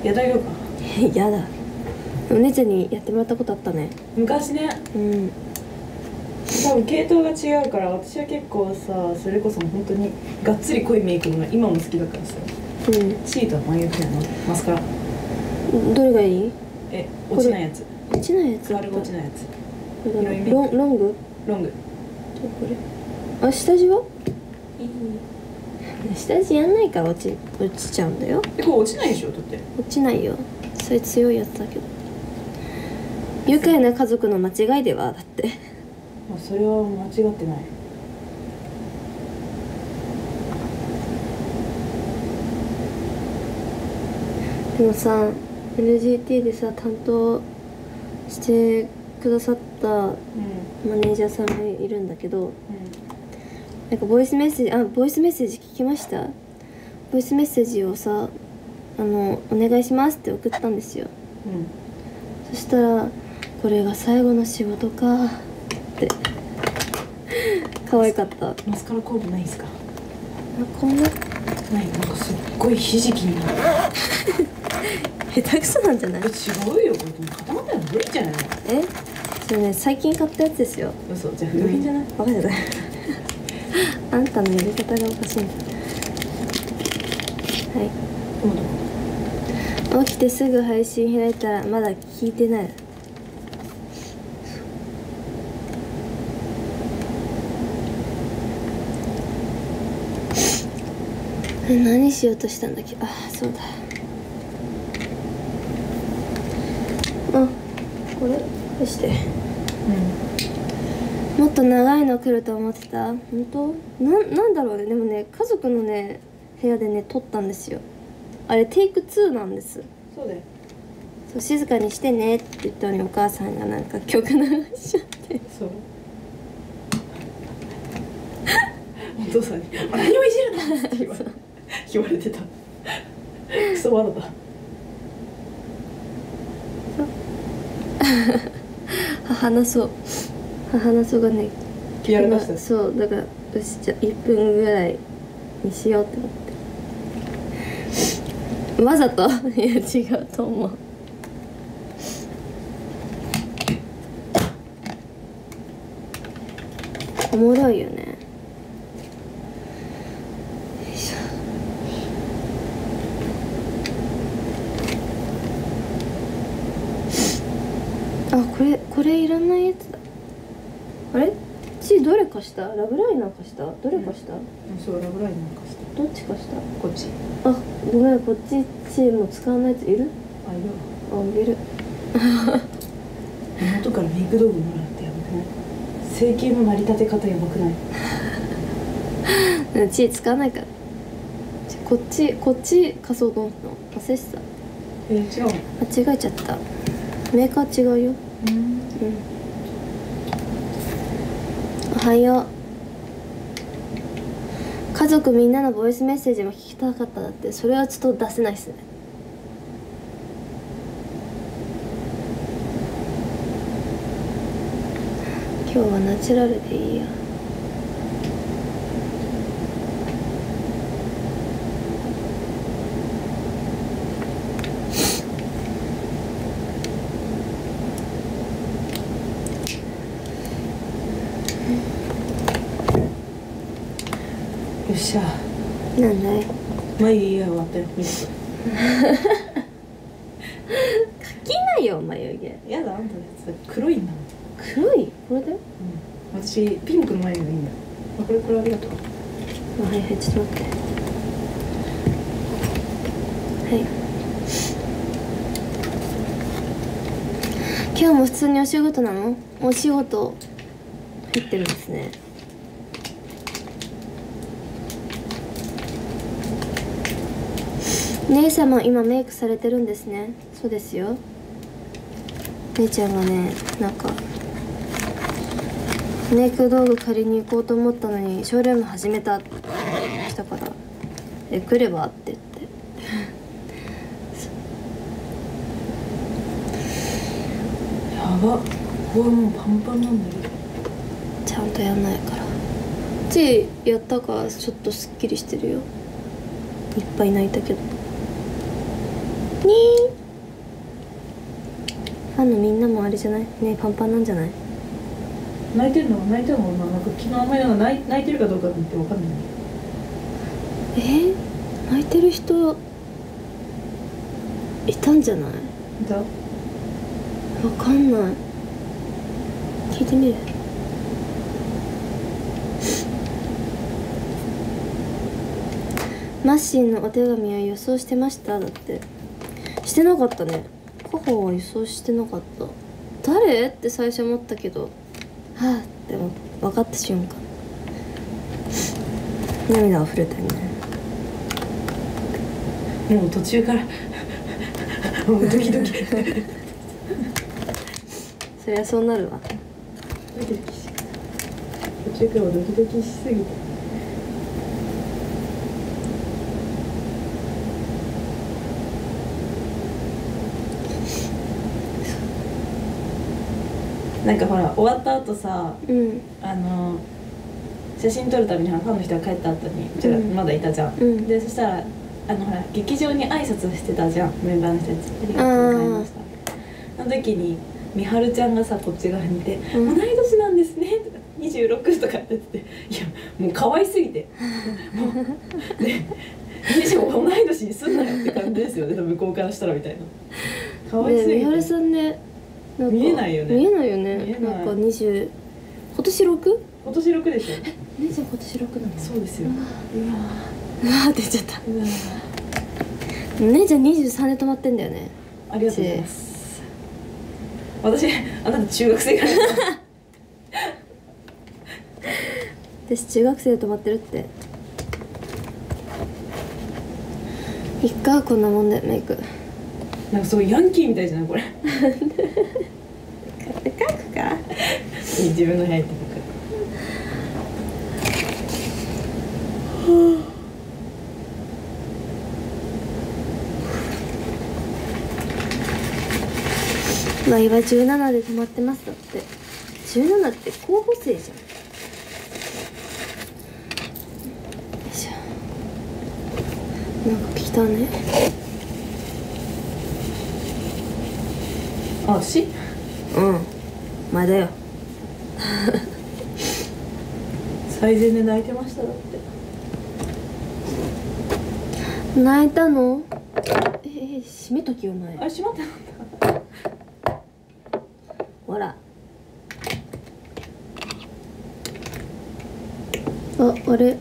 やだよ。か <laughs> やだ。お姉ちゃんにやってもらったことあったね。昔ね。うん。多分系統が違うから私は結構さそれこそ本当にがっつり濃いメイクのが今も好きだからさ。うん。シートは眉毛のマスカラ。どれがいい？え落ちないやつ。落ちないやつ軽く落ちないやつ。ロング？ロングこれ。あ下地は？いい。下地やんないから落ち落ちちゃうんだよ。えこれ落ちないでしょ？だって。落ちないよ。それ強いやつだけど。愉快な家族の間違いでは？だって。まあそれは間違ってない。でもさ LGT でさ担当してくださったうん。マネージャーさんがいるんだけどうなんかボイスメッセージあボイスメッセージ聞きました？ボイスメッセージをさあのお願いしますって送ったんですよ。んうん。そしたらこれが最後の仕事かって。<laughs> 可愛かった。あマスカラコーブないんすか？こんな？ない。なんかすっごいひじきになる <laughs> 下手くそなんじゃない？え違うよ。これ固まったら無理じゃない？のえ？それね最近買ったやつですよ。嘘。じゃあ不品じゃない？バカじゃない。あんたのやり方がおかしいんだ。はい。起きてすぐ配信開いたらまだ聞いてない。え何しようとしたんだっけ？あそうだあこれ返して。もっと長いの来ると思ってた？本当？なんなんだろうね。でもね家族のね部屋でね撮ったんですよ。あれテイク2なんです。そうだよ。そう静かにしてねって言ったのにお母さんがなんか曲流しちゃって。そう。お父さんに「何をいじるの?」って言われ言われてた。クソ笑だ母のそう。母のそうがねやらかしたそうだからよしじゃあ1分ぐらいにしようって思って。わざと？<laughs> いや違うと思う。おもろいよねよいしょあこれいらないやつだ。あれ？ちどれ貸した？ラブライナー貸した？どれ貸した、そうラブライナーかした。どっち貸した？こっち。あごめん。こっちちもう使わないやついる？あいるああげる。<laughs> 妹からメイク道具もらってやばくない整形の成り立て方やばくない？うんち使わないか。らちこっちこっち貸そうと思ったの。忘れてた。え違うの？間違えちゃった。メーカー違うよ。うんうん。おはよう。家族みんなのボイスメッセージも聞きたかっただって。それはちょっと出せないっすね。今日はナチュラルでいいや。よっしゃ。なんだい？眉毛が終わったよ書きなよ眉毛やだあんたのやつ黒いんだもん、黒い？これだようん、私ピンクの眉毛がいいんだあこれこれありがとう。あはいはいちょっと待って。はい。今日も普通にお仕事なの？お仕事入ってるんですね。姉様今メイクされてるんですね。そうですよ。姉ちゃんがねなんかメイク道具借りに行こうと思ったのにショールーム始めたって来たから「え来れば?」って言って。やば。ここはもうパンパンなんだけどとやんないから。ちやったからちょっとすっきりしてるよ。いっぱい泣いたけど。にーファンのみんなもあれじゃない？ねパンパンなんじゃない？泣いてるの泣いてるのかななんか昨日あんまりなんか泣い泣いてるかどうかって分かんない。え？ー、泣いてる人いたんじゃない？いた。わかんない。聞いてみるマッシーのお手紙は予想してましただって。してなかったね。カホは予想してなかった。誰？って最初思ったけど。はあでも分かった瞬間。涙溢れたよね。もう途中から。もうドキドキ。<laughs> そりゃそうなるわ。ドキドキし途中からドキドキしすぎてなんかほら終わった後さうん。あの写真撮るためにファンの人が帰った後にうちらうん。まだいたじゃん、うん。でそしたらあのほら劇場に挨拶してたじゃんメンバーの人たち。ありがとうございました。その時に美晴ちゃんがさこっち側にいて「うん同い年なんですね」とか「26」とかって言ってていやもう可愛すぎて。<laughs> もうね26同い年にすんなよって感じですよね向こうからしたらみたいな。可愛すぎて、ねみはるさんね見えないよね。見えないよね。なんか20今年 6? 今年6でしょ。姉ちゃん今年6なの？そうですよ。うわー。って言っちゃった。うわ姉ちゃん23で止まってんだよね。ありがとうございます。私あなた中学生ぐら。い <laughs> 私中学生で止まってるって。いっかこんなもんでメイクなんかすごいヤンキーみたいじゃないこれ。書くか？自分の部屋行ってワイは17で止まってますだって。17って候補生じゃん。よいしょ。なんか来たねあしうん。まだよ。最善で泣いてましただって。泣いたの？えー、閉めときよ前。あれ閉まってなかった。ほら。ああれ？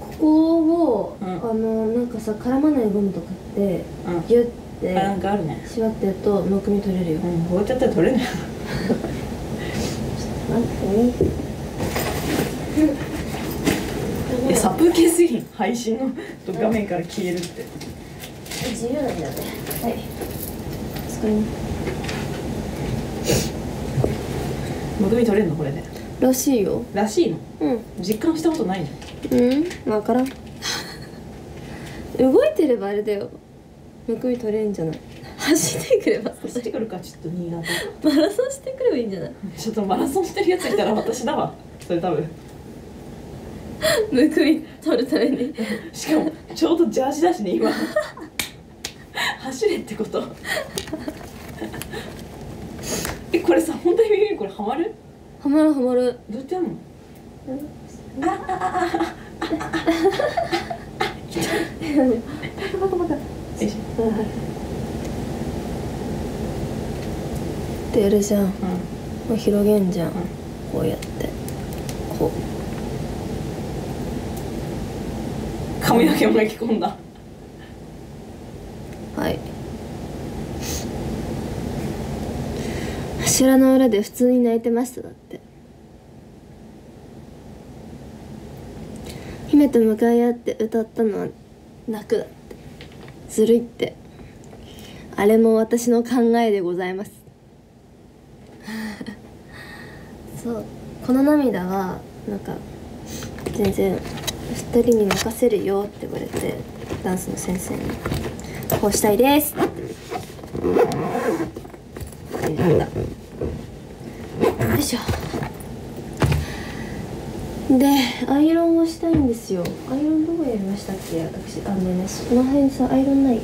ここを、うん。あのなんかさ絡まないゴムとかってうん。ギュッて。あなんかあるね。縛ってやるとむくみ取れるよ。うんこうやっちゃったら取れない。待って。ねいや殺風景すぎん配信の画面から消えるって。自由なんだよね。はい。使いねむくみ取れんのこれで。らしいよ。らしいの？うん。実感したことないのうん？分からん。動いてればあれだよむくみ取れるんじゃない。走ってくれば走ってくるかちょっと新潟。マラソンしてくればいいんじゃない？ちょっとマラソンしてるやついたら私だわ。それ多分。むくみ取るために。しかもちょうどジャージだしね今。走れってこと。えこれさ本当にこれハマる？はまるはまる。どうやってやるの？バカバカよいしょでやるじゃん。うん。もう広げんじゃん、ん。こうやって。こ髪の毛も巻き込んだ。うはい。柱の裏で普通に泣いてましただって。姫と向かい合って歌ったのは泣くだってずるいって。あれも私の考えでございます。<laughs> そう。この涙はなんか全然2人に任せるよって言われてダンスの先生に「こうしたいです」って言った。よいしょ。でアイロンをしたいんですよ。アイロンどこやりましたっけ？私あのねこの辺さアイロンない？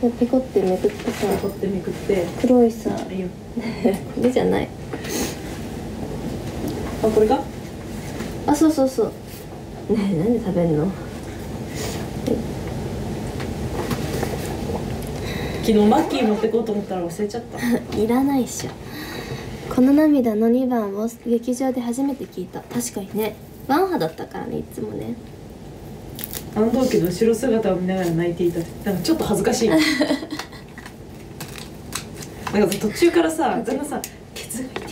でペコってめくってさ。こうやってめくって。黒いさ。これ <laughs> じゃない。あこれか？あそうそうそう。ねえなんで食べんの？昨日マッキー持ってこうと思ったら忘れちゃった。<laughs> いらないっしょこの涙の2番を劇場で初めて聞いた。確かにね。ワンハだったからねいつもね。安藤家の後ろ姿を見ながら泣いていた。なんかちょっと恥ずかしい。<laughs> なんかさ途中からさ旦那さ「ケツが痛い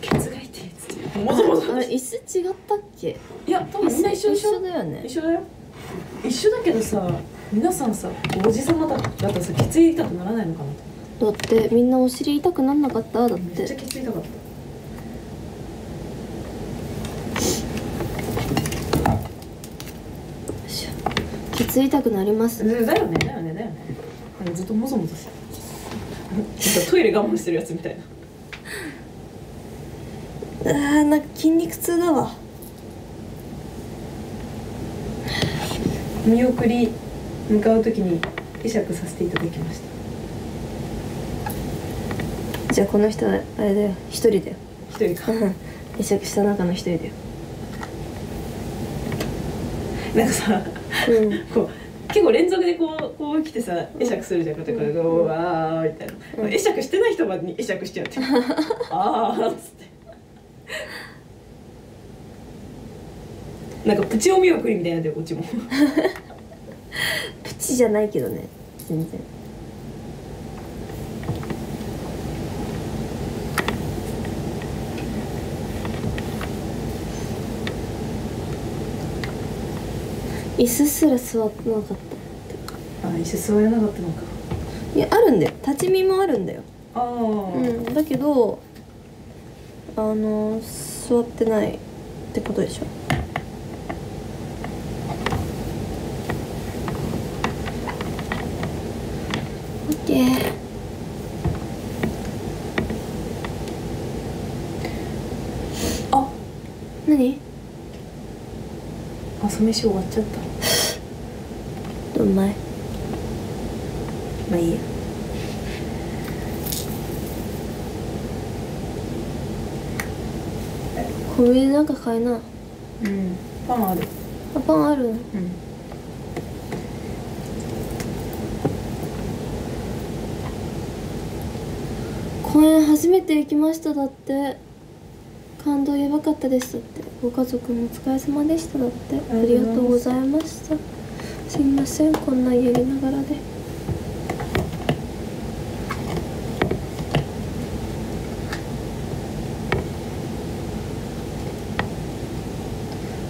ケツが痛い」っつって。もぞもぞあれ椅子違ったっけ？いや多分みんな一緒でしょ一緒だよね。一緒だよ。一緒だけどさ皆さんさおじさまだだったらさケツ痛くならないのかなだってみんなお尻痛くなんなかった？だっめっちゃてケツ痛かった。ケツ痛くなります。だよねだよねだよね。なんかずっともぞもぞしてトイレ我慢してるやつみたいな。あーなんか筋肉痛だわ。見送り向かう時に会釈させていただきましたじゃあこの人はあれだよ。一人だよ。一人か。会釈した中の一人だよ。<laughs> なんかさうん。こう結構連続でこうこう来てさ会釈するじゃんこうやってこううわーみたいな、うん。会釈してない人までに会釈しちゃうって <laughs> ああっつって。なんかプチお見送りみたいなんだよこっちも。<laughs> プチじゃないけどね全然椅子すら座ってなかったあ椅子座れなかったのか。いやあるんだよ。立ち見もあるんだよ。ああ、うんだけどあの座ってないってことでしょ。オッケー。あ何？朝飯終わっちゃったどんまいまあいいや。コンビニなんか買えなうん。パンある。あパンある？うん。公園初めて行きましただって感動やばかったですだって。ご家族もお疲れ様でしただって。ありがとうございました。すみません。こんなんやりながらで。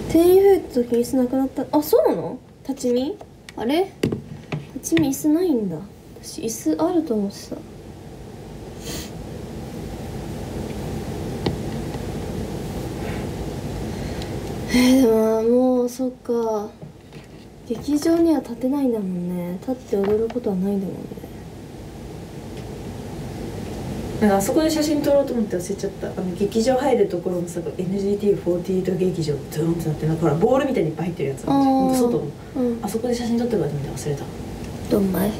店員増えた時に椅子なくなった。あそうなの？立ち見？あれ？立ち見椅子ないんだ。私椅子あると思ってたえー、でももうそっか。劇場には立てないんだもんね。立って踊ることはないんだもんね。なんかあそこで写真撮ろうと思って忘れちゃった。あの劇場入るところのさ NGT48 劇場ドーンってなってなんかほらボールみたいにいっぱい入ってるやつあ外の。うん。あそこで写真撮ってるかと思って忘れた。どんまい？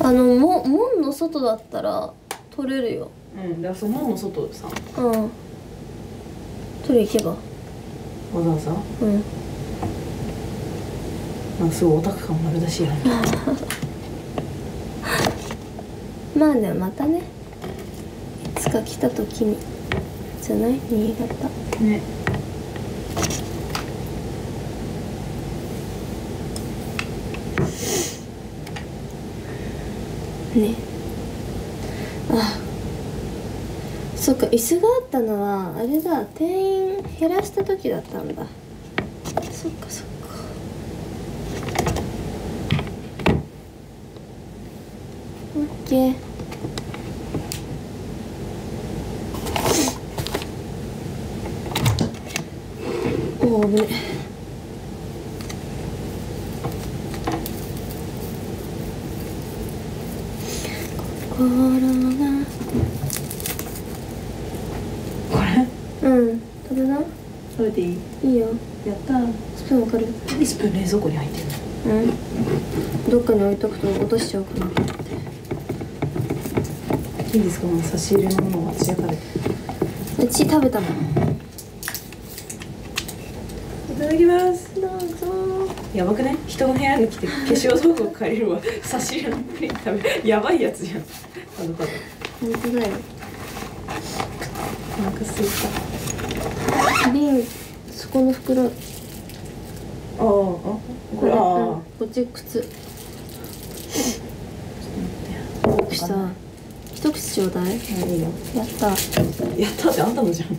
あのも門の外だったら取れるよ。うん。だからその門の外でさうん取り行けば。わざわざ？うん。なんかすごいオタク感丸出しやね。<laughs> まあねまたねいつか来た時にじゃない？新潟。ね。ねあそっか椅子があったのはあれだ店員減らした時だったんだ。そっかそっか。オッケーおお危ね心がこれうん食べな食べていいいいよやったーススプーンわかる何スプーン冷蔵庫に入ってるのうんどっかに置いとくと落としちゃうかなと思っていいですかもう差し入れのものを私が食べてうち食べたもんいただきます。どうぞ。やばくね人の部屋に来て化粧道具を借りるわ。差し入れのプリン食べやばいやつじゃん。あの方。本当だよ。お腹すい瓶そこの袋。たあああこれああ、うんこっち靴。した？一口ちょうだいやったやった。ってあんたのじゃん。<laughs>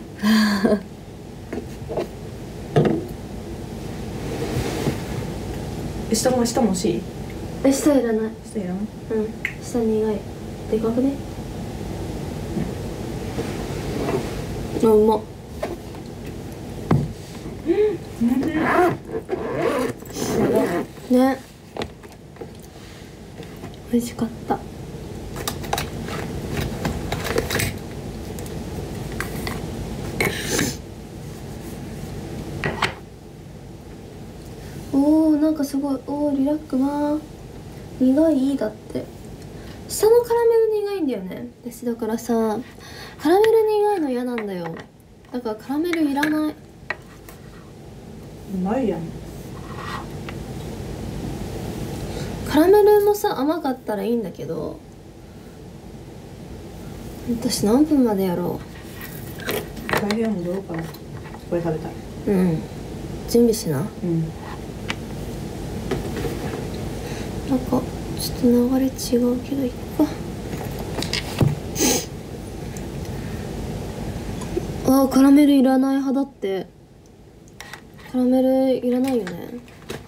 え下も下も欲しい？え下いらない。下いらん？うん下苦い。でかくね？あうまっ。ね。美味しかったおーなんかすごい。おーリラックマ苦いだって。下のカラメル苦いんだよね。私だからさカラメル苦いの嫌なんだよ。だからカラメルいらない。うまいやん。カラメルもさ甘かったらいいんだけど私何分までやろ大部屋戻ろうかな。これ食べたい。ううん。準備しな。うんなんかちょっと流れ違うけどいっか。あーカラメルいらない派だって。カラメルいらないよね。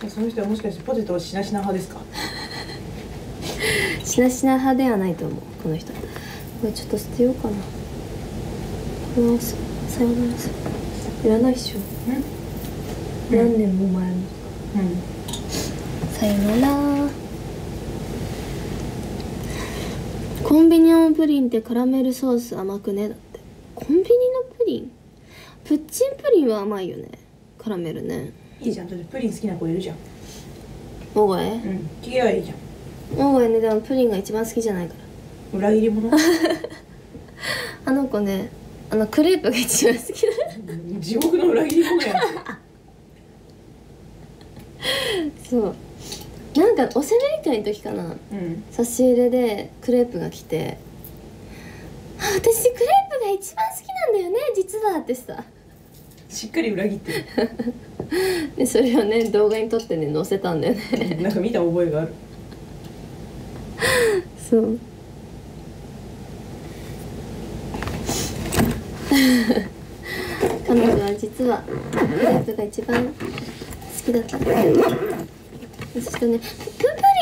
その人はもしかしてポテトをしなしな派ですか？<laughs> しなしな派ではないと思うこの人。これちょっと捨てようかな。これはささよならいらないっしょ。うん。何年も前の。うん。さよならコンビニのプリンってカラメルソース甘くね？だって。コンビニのプリン？プッチンプリンは甘いよね。カラメルね。いいじゃん。だってプリン好きな子いるじゃん。大声？うん。機嫌はいいじゃん。大声ねでもプリンが一番好きじゃないから。裏切り者？<laughs> あの子ねあのクレープが一番好きだ。地獄の裏切り者やん。<laughs> そうなんかおせめり会の時かな。うん。差し入れでクレープが来て「あ私クレープが一番好きなんだよね実は」ってさ。しっかり裏切って <laughs> でそれをね動画に撮ってね載せたんだよね。るなんか見た覚えがある。<laughs> そう。<laughs> 彼女は実はクレープが一番好きだったんだよそしてねププ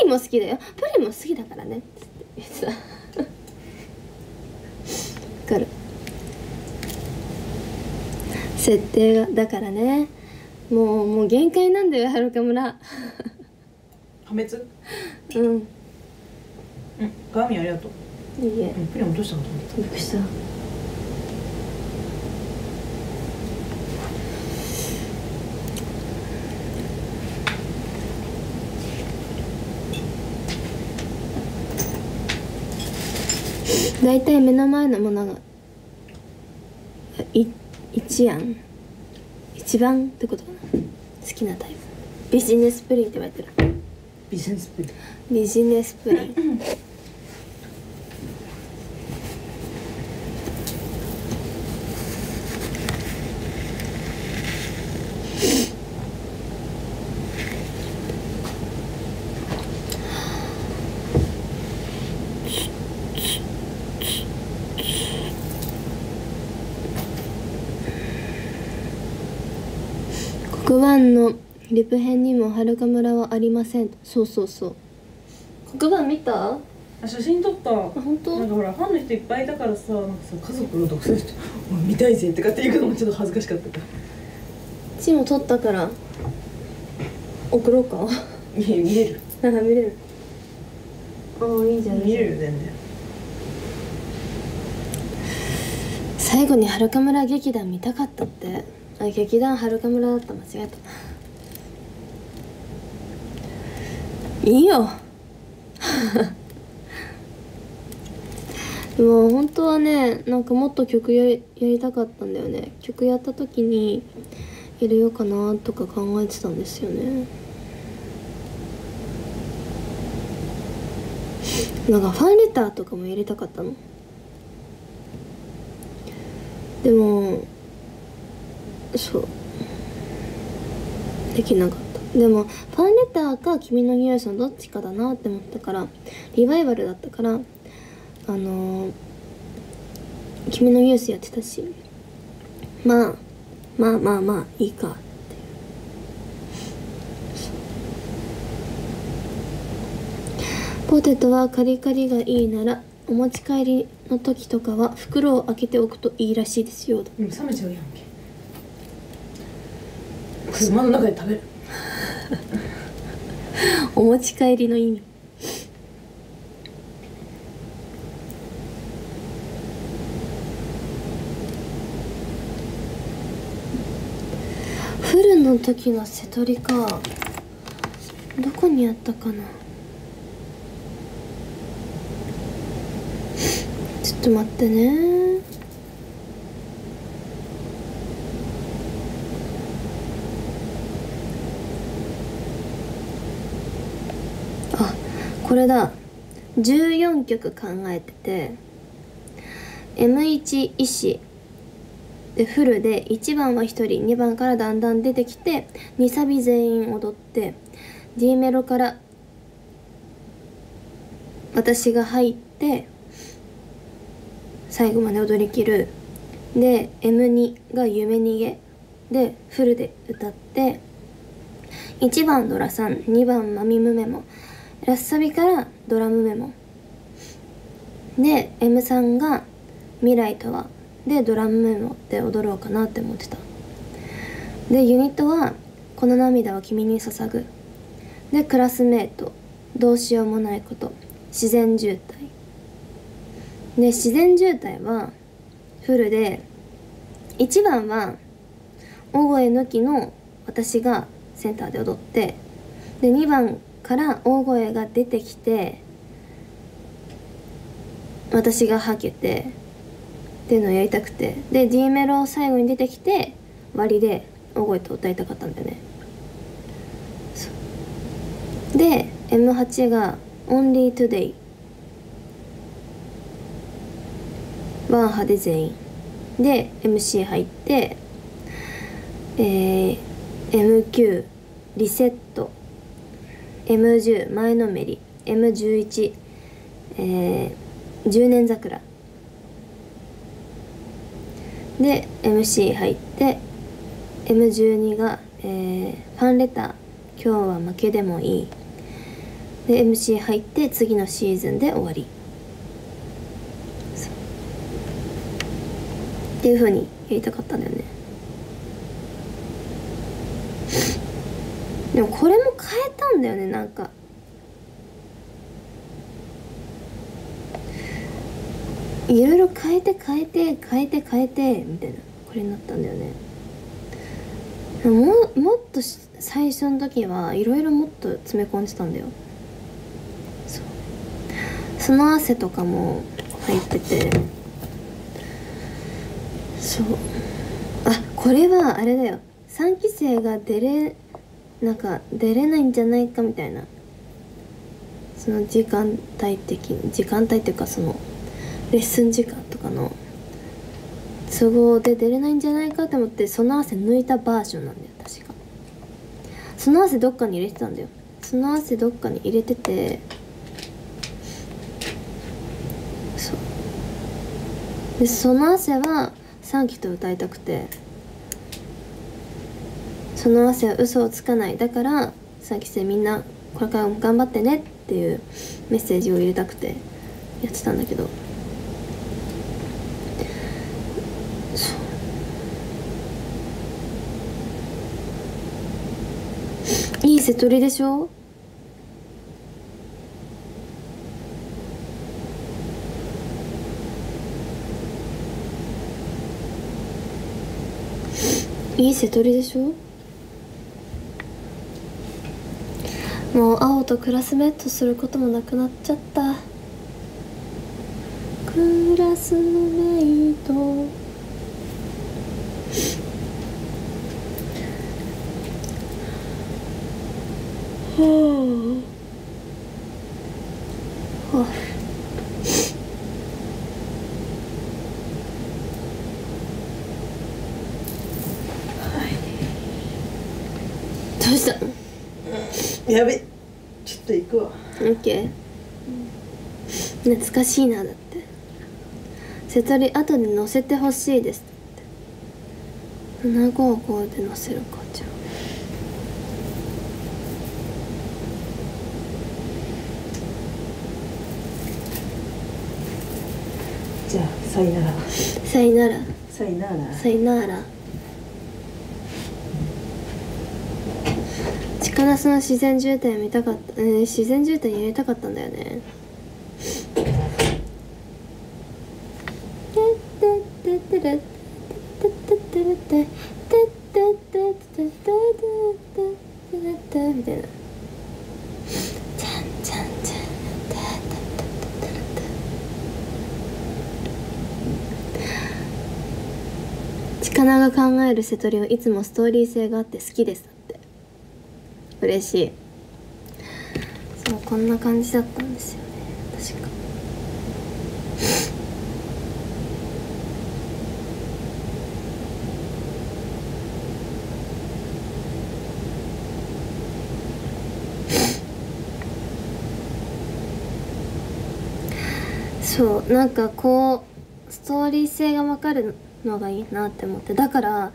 リンも好きだよ。プリンも好きだからね。って言ってさわかる。設定がだからね。もうもう限界なんだよはるか村破滅？うん。うん。鏡ありがとう。いいえ。うん。プリン落としたの？と思ったびっくりした？だいたい目の前のものがい一案。一番ってことかな。好きなタイプ。ビジネスプリンって言われてる。ビジネスプリン。ビジネスプリン <laughs> 黒板のリプ編にもはるか村はありません。そうそうそう。黒板見た？ああ写真撮った。本当？なんかほらファンの人いっぱいいたからさなんかさ家族の独占して「おい見たいぜ」とかって言うのもちょっと恥ずかしかった。かうちも撮ったから送ろうか。見れる？なんか見れる。ああいいじゃん。見れる。よ全然。最後にはるか村劇団見たかったって。あ劇団はるか村だった。間違えたいいよ。で <laughs> も本当はねなんかもっと曲やりやりたかったんだよね。曲やった時に入れようかなとか考えてたんですよね。なんかファンレターとかも入れたかったの。でもそう。できなかった。でもファンレターか君のニュースのどっちかだなって思ったからリバイバルだったからあのー君のニュースやってたしまあまあまあまあいいか。ってポテトはカリカリがいいならお持ち帰りの時とかは袋を開けておくといいらしいですよ。うん冷めちゃうやんけ。車の中で食べる。<laughs> お持ち帰りの意味。フルの時の瀬戸りかどこにあったかな？ちょっと待ってねあこれだ。14曲考えてて M1 医師でフルで1番は1人2番からだんだん出てきて2サビ全員踊って D メロから私が入って最後まで踊りきる。で M2 が夢逃げ。でフルで歌って1番ドラさん2番マミムメモラッサビからドラムメモ。で M さんが未来とはでドラムメモで踊ろうかなって思ってた。でユニットは「この涙は君に捧ぐ」でクラスメート「どうしようもないこと」自然渋滞。で自然渋滞はフルで1番は大声抜きの私がセンターで踊ってで2番から大声が出てきて私がはけてっていうのをやりたくて。で D メロを最後に出てきて割で大声と歌いたかったんだよね。で M8 が「Only Today」ワン派で全員。で MC 入ってえー、M9 リセット。M10 前のめり M11 えー、10年桜。で MC 入って M12 が、えーファンレター。今日は負けでもいい。で MC 入って次のシーズンで終わり。っていう風にやりたかったんだよね。でもこれも変えたんだよねなんか。いろいろ変えて変えて変えて変えてみたいな。これになったんだよね。ももっと最初の時はいろいろもっと詰め込んでたんだよ。そう。その汗とかも入ってて。そう。あこれはあれだよ。3期生が出れなんか出れないんじゃないかみたいな。その時間帯的時間帯っていうかそのレッスン時間とかの都合で出れないんじゃないかと思ってその汗抜いたバージョンなんだよ確か。その汗どっかに入れてたんだよ。その汗どっかに入れててそう。でその汗は3期と歌いたくて。その汗は嘘をつかない。だから3期生みんなこれからも頑張ってねっていうメッセージを入れたくてやってたんだけど。いい瀬取りでしょ？いい瀬取りでしょ？もう青とクラスメートすることもなくなっちゃった。クラスメイトはあはあどうしたのやべちょっと行くわオッケー懐かしいなだって。瀬戸り後で乗せてほしいですって。755で乗せるかじゃあ。じゃあさよなら。さよなら。さよなら。さよなら。近那須の自然渋滞見たかった、えー自然渋滞やりたかったんだよねみたいなチャンチャンチャン近永が考える瀬戸りはいつもストーリー性があって好きですだって。嬉しい。そうこんな感じだったんですよね。確か。そうなんかこうストーリー性が分かるのがいいなって思って。だから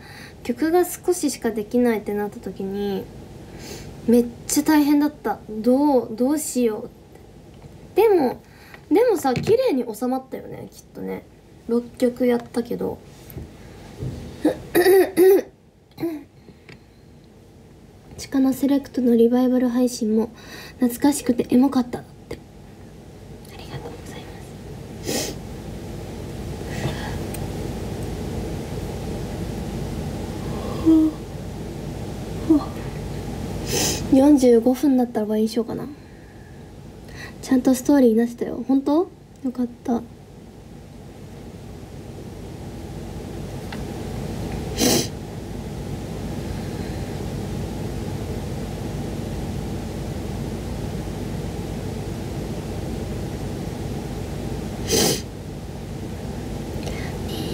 曲が少ししかできないってなった時にめっちゃ大変だった。どうどうしよう。ってでもでもさ綺麗に収まったよねきっとね。6曲やったけど。チカナセレクトのリバイバル配信も懐かしくてエモかったってありがとうございます45分だったら倍にしようかな。ちゃんとストーリーなってたよ。本当？よかったテ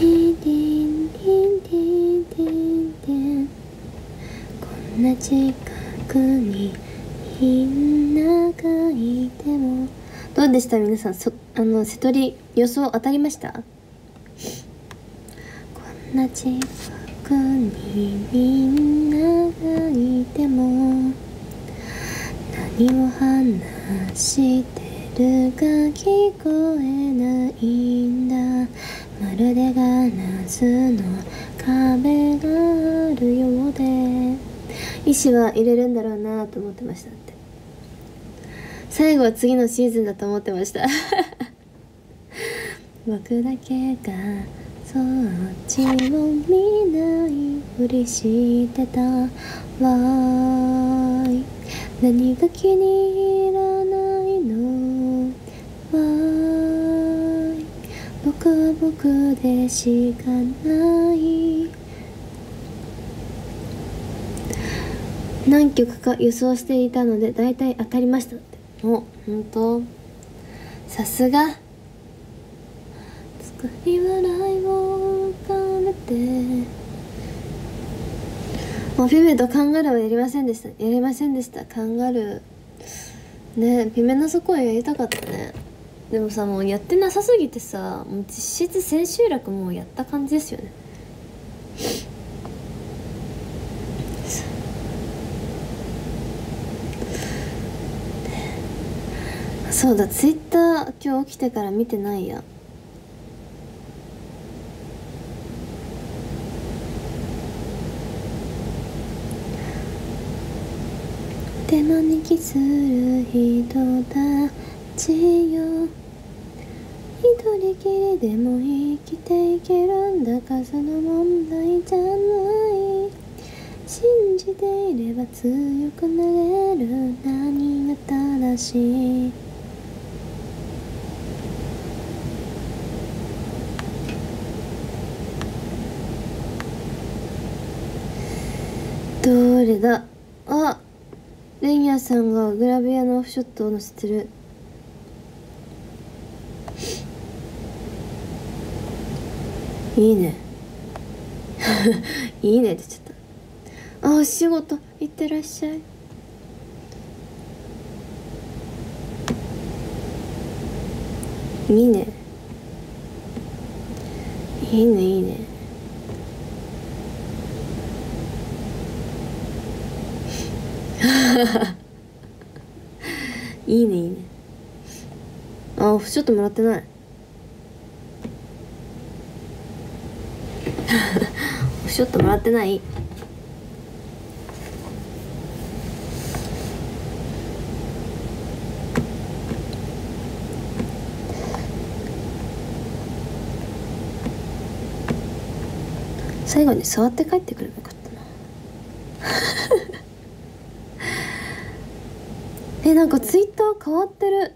ィンティンティンティンティンティンこんな近くにみんながいてもどうでた皆さんそあの瀬戸り予想当たりました？こんな近くにみんながいても何を話してるか聞こえないんだ。まるでガラスの壁があるようで。意志は入れるんだろうなと思ってました。最後は次のシーズンだと思ってました。<laughs> 僕だけがそっちを見ない。ふりしてたわ。ーい何が気に入らないの？わーい僕は僕でしかない。何曲か予想していたので大体当たりました。お本当？さすが。作り笑いを浮かべて。もうフィメとカンガルーはやりませんでした。やりませんでした。カンガルー。ねピメの底はやりたかったね。でもさもうやってなさすぎてさもう実質千秋楽もうやった感じですよね。そうだツイッター今日起きてから見てないや。手招きする人たちよ。一人きりでも生きていけるんだ数の問題じゃない。信じていれば強くなれる。何が正しいどれだ。あレンヤさんがグラビアのオフショットを載せてる。いいね。<laughs> いいねって言っちゃった。あお仕事行ってらっしゃい。いいね。いいねいいね。<laughs> いいねいいね。あオフショットもらってない。<laughs> オフショットもらってない？最後に触って帰ってくればよかったなえなんかツイッター変わってる。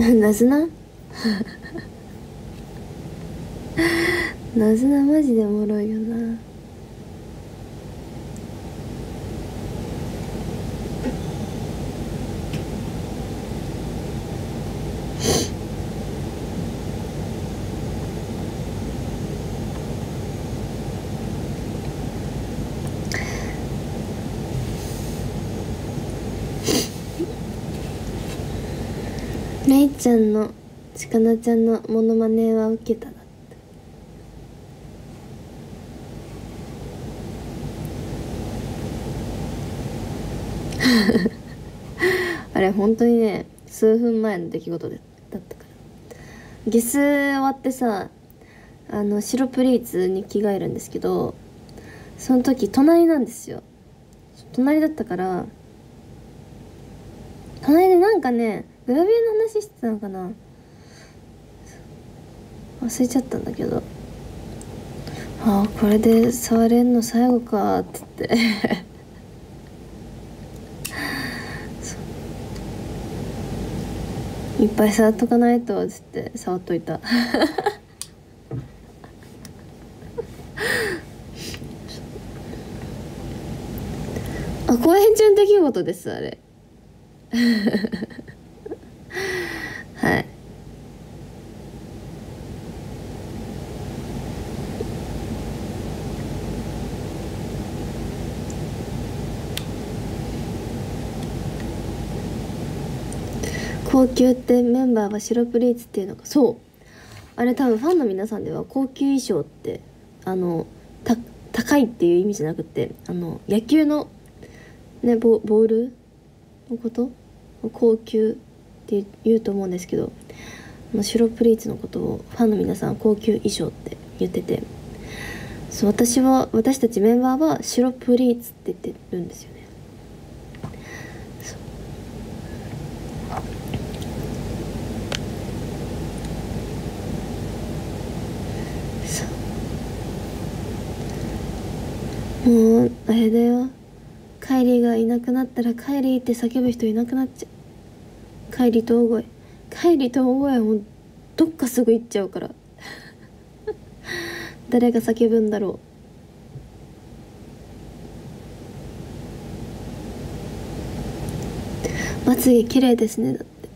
<laughs> なずな？<laughs> なずなマジでおもろいよな。ちゃんのちかなちゃんのモノマネは受けただってあれ本当にね数分前の出来事でだったから。ゲス終わってさあの白プリーツに着替えるんですけどその時隣なんですよ。隣だったから隣でなんかねグラビアの話してたのかな？忘れちゃったんだけど。ああこれで触れんの最後かって言って。<laughs> いっぱい触っとかないとっつって触っといた。<laughs> あ公演中の出来事ですあれ。高級ってメンバーは白プリーツっていうのか。そう。あれ多分ファンの皆さんでは高級衣装ってあの高いっていう意味じゃなくてあの野球のねボボールのこと？高級って言うと思うんですけど白プリーツのことをファンの皆さんは高級衣装って言ってて。そう私は私たちメンバーは白プリーツって言ってるんですよねそうそうもうあれだよ。カイリーがいなくなったらカイリーって叫ぶ人いなくなっちゃう。カイリーと大声カイリーと大声はもうどっかすぐ行っちゃうから。<laughs> 誰が叫ぶんだろう。まつげ綺麗ですねだって。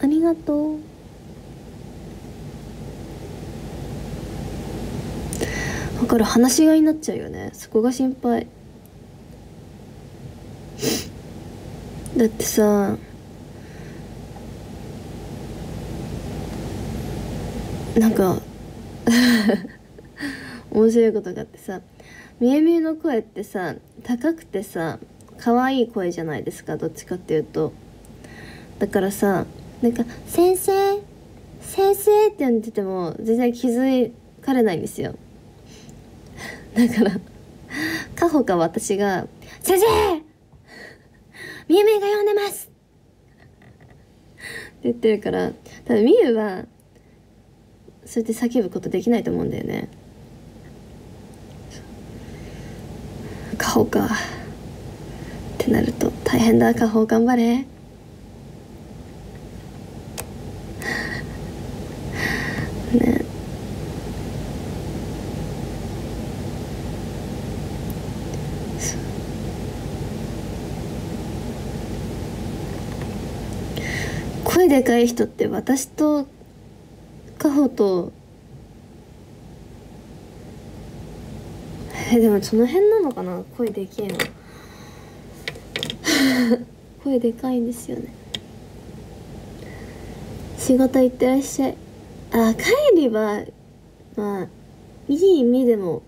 ありがとう。だから話し飼いになっちゃうよね。そこが心配。だってさなんか <laughs> 面白いことがあってさみゆみゆの声ってさ高くてさ可愛い声じゃないですかどっちかっていうと。だからさなんか「先生先生」って呼んでても全然気づかれないんですよ。だからかほか私が「先生！みゆみゆが呼んでます!」って言ってるから多分みゆはそうやって叫ぶことできないと思うんだよね。顔かってなると大変だ。顔頑張れ。ね。でかい人って私とカホとえでもその辺なのかな？声でけえの <laughs> 声でかいんですよね。仕事行ってらっしゃい。あ帰りはまあいい意味でも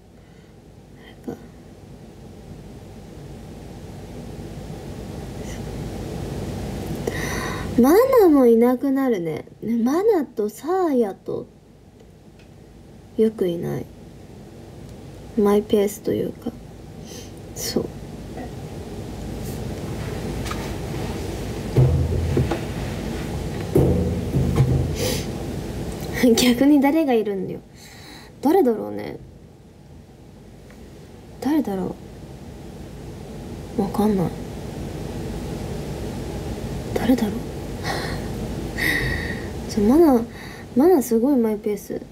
あれかマナもいなくなるね。ねマナとサーヤとよくいない。マイペースというか。そう。<laughs> 逆に誰がいるんだよ。誰だろうね。誰だろう。わかんない。誰だろう。ちょマナマナすごいマイペース。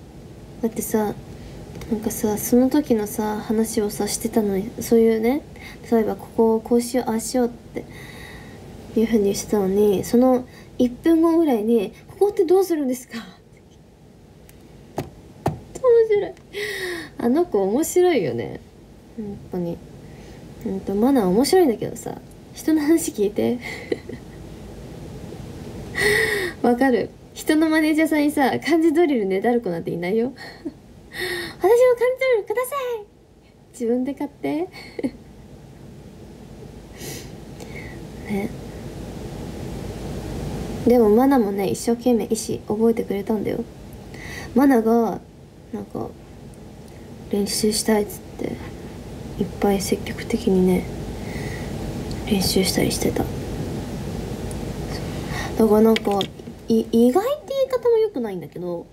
だってさなんかさその時のさ話をさしてたのにそういうね例えばここをこうしようああしようっていうふうにしてたのにその1分後ぐらいに「ここってどうするんですか?」面白い。あの子面白いよね。本当に。うんとマナー面白いんだけどさ人の話聞いて。<laughs> わかる。人のマネージャーさんにさ漢字ドリルねだる子なんていないよ。<laughs> 私も漢字ドリルください。自分で買って。<laughs> ね。でもマナもね一生懸命意思覚えてくれたんだよ。マナがなんか練習したいっつっていっぱい積極的にね練習したりしてた。だからなんか意外って言い方も良くないんだけど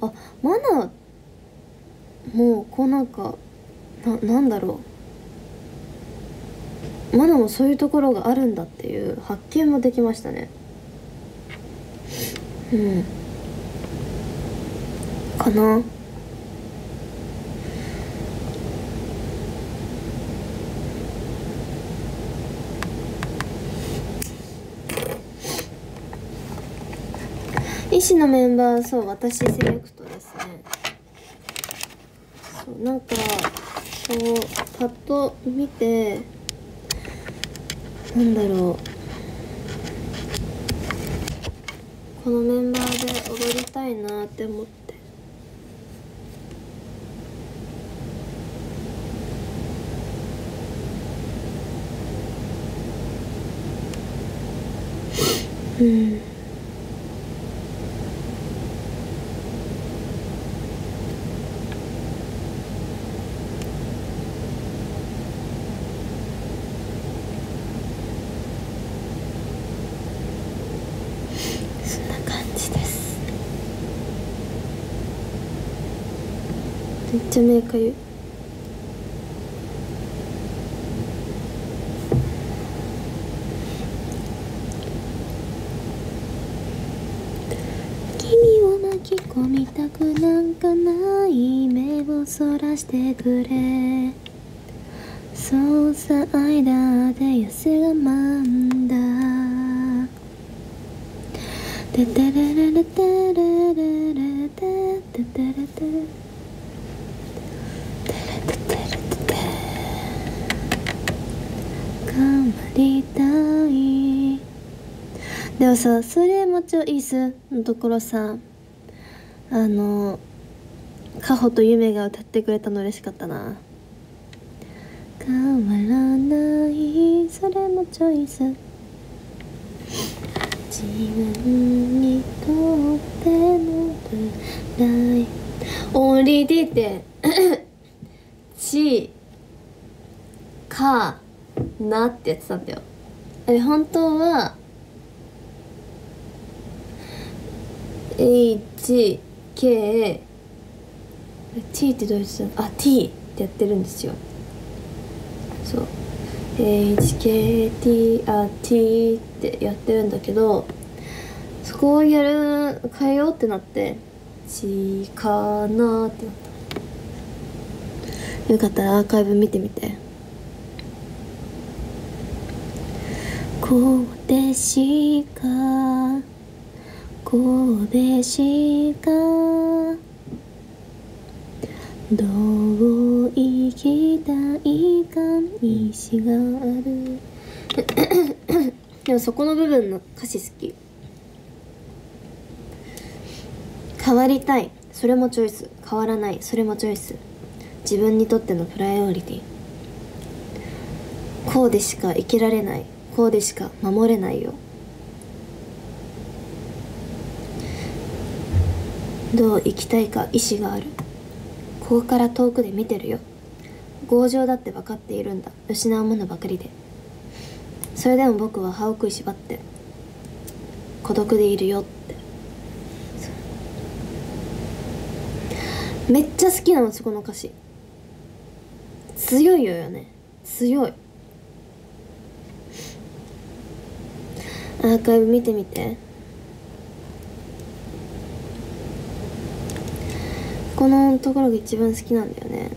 あマナーもうこうなんかななんだろう。マナーもそういうところがあるんだっていう発見もできましたね。うん。かな。医師のメンバーそう私セレクトですね。そうなんかこうパッと見てなんだろう。このメンバーで踊りたいなって思って。うんそんな感じですめっちゃ目かゆい君を巻き込みたくなんかない目をそらしてくれ。そうさ間で痩がまんだ。テテレレレテレレレテテテレテ。レテテレテテ頑張りたい。でもさそれもチョイスのところさあのカホとユメが歌ってくれたの嬉しかったな。変わらない。それもチョイス自分にとっての辛い。オンリー D って。<coughs> ちか。なってやってたんだよ。え本当は HK T ってどういう字だあ T ってやってるんですよ。そう。HKT あ T ってやってるんだけどそこをやる変えようってなってちかなってなった。よかったらアーカイブ見てみて。こうでしかこうでしかどう生きたいか意志がある。<coughs> でもそこの部分の歌詞好き。変わりたい。それもチョイス。変わらない。それもチョイス。自分にとってのプライオリティ。こうでしか生きられない。こうでしか守れないよ。どう生きたいか意志がある。ここから遠くで見てるよ。強情だって分かっているんだ。失うものばかりで。それでも僕は歯を食いしばって。孤独でいるよって。めっちゃ好きなのそこの歌詞。強いよよね。強い。アーカイブ見てみて。このところが一番好きなんだよね。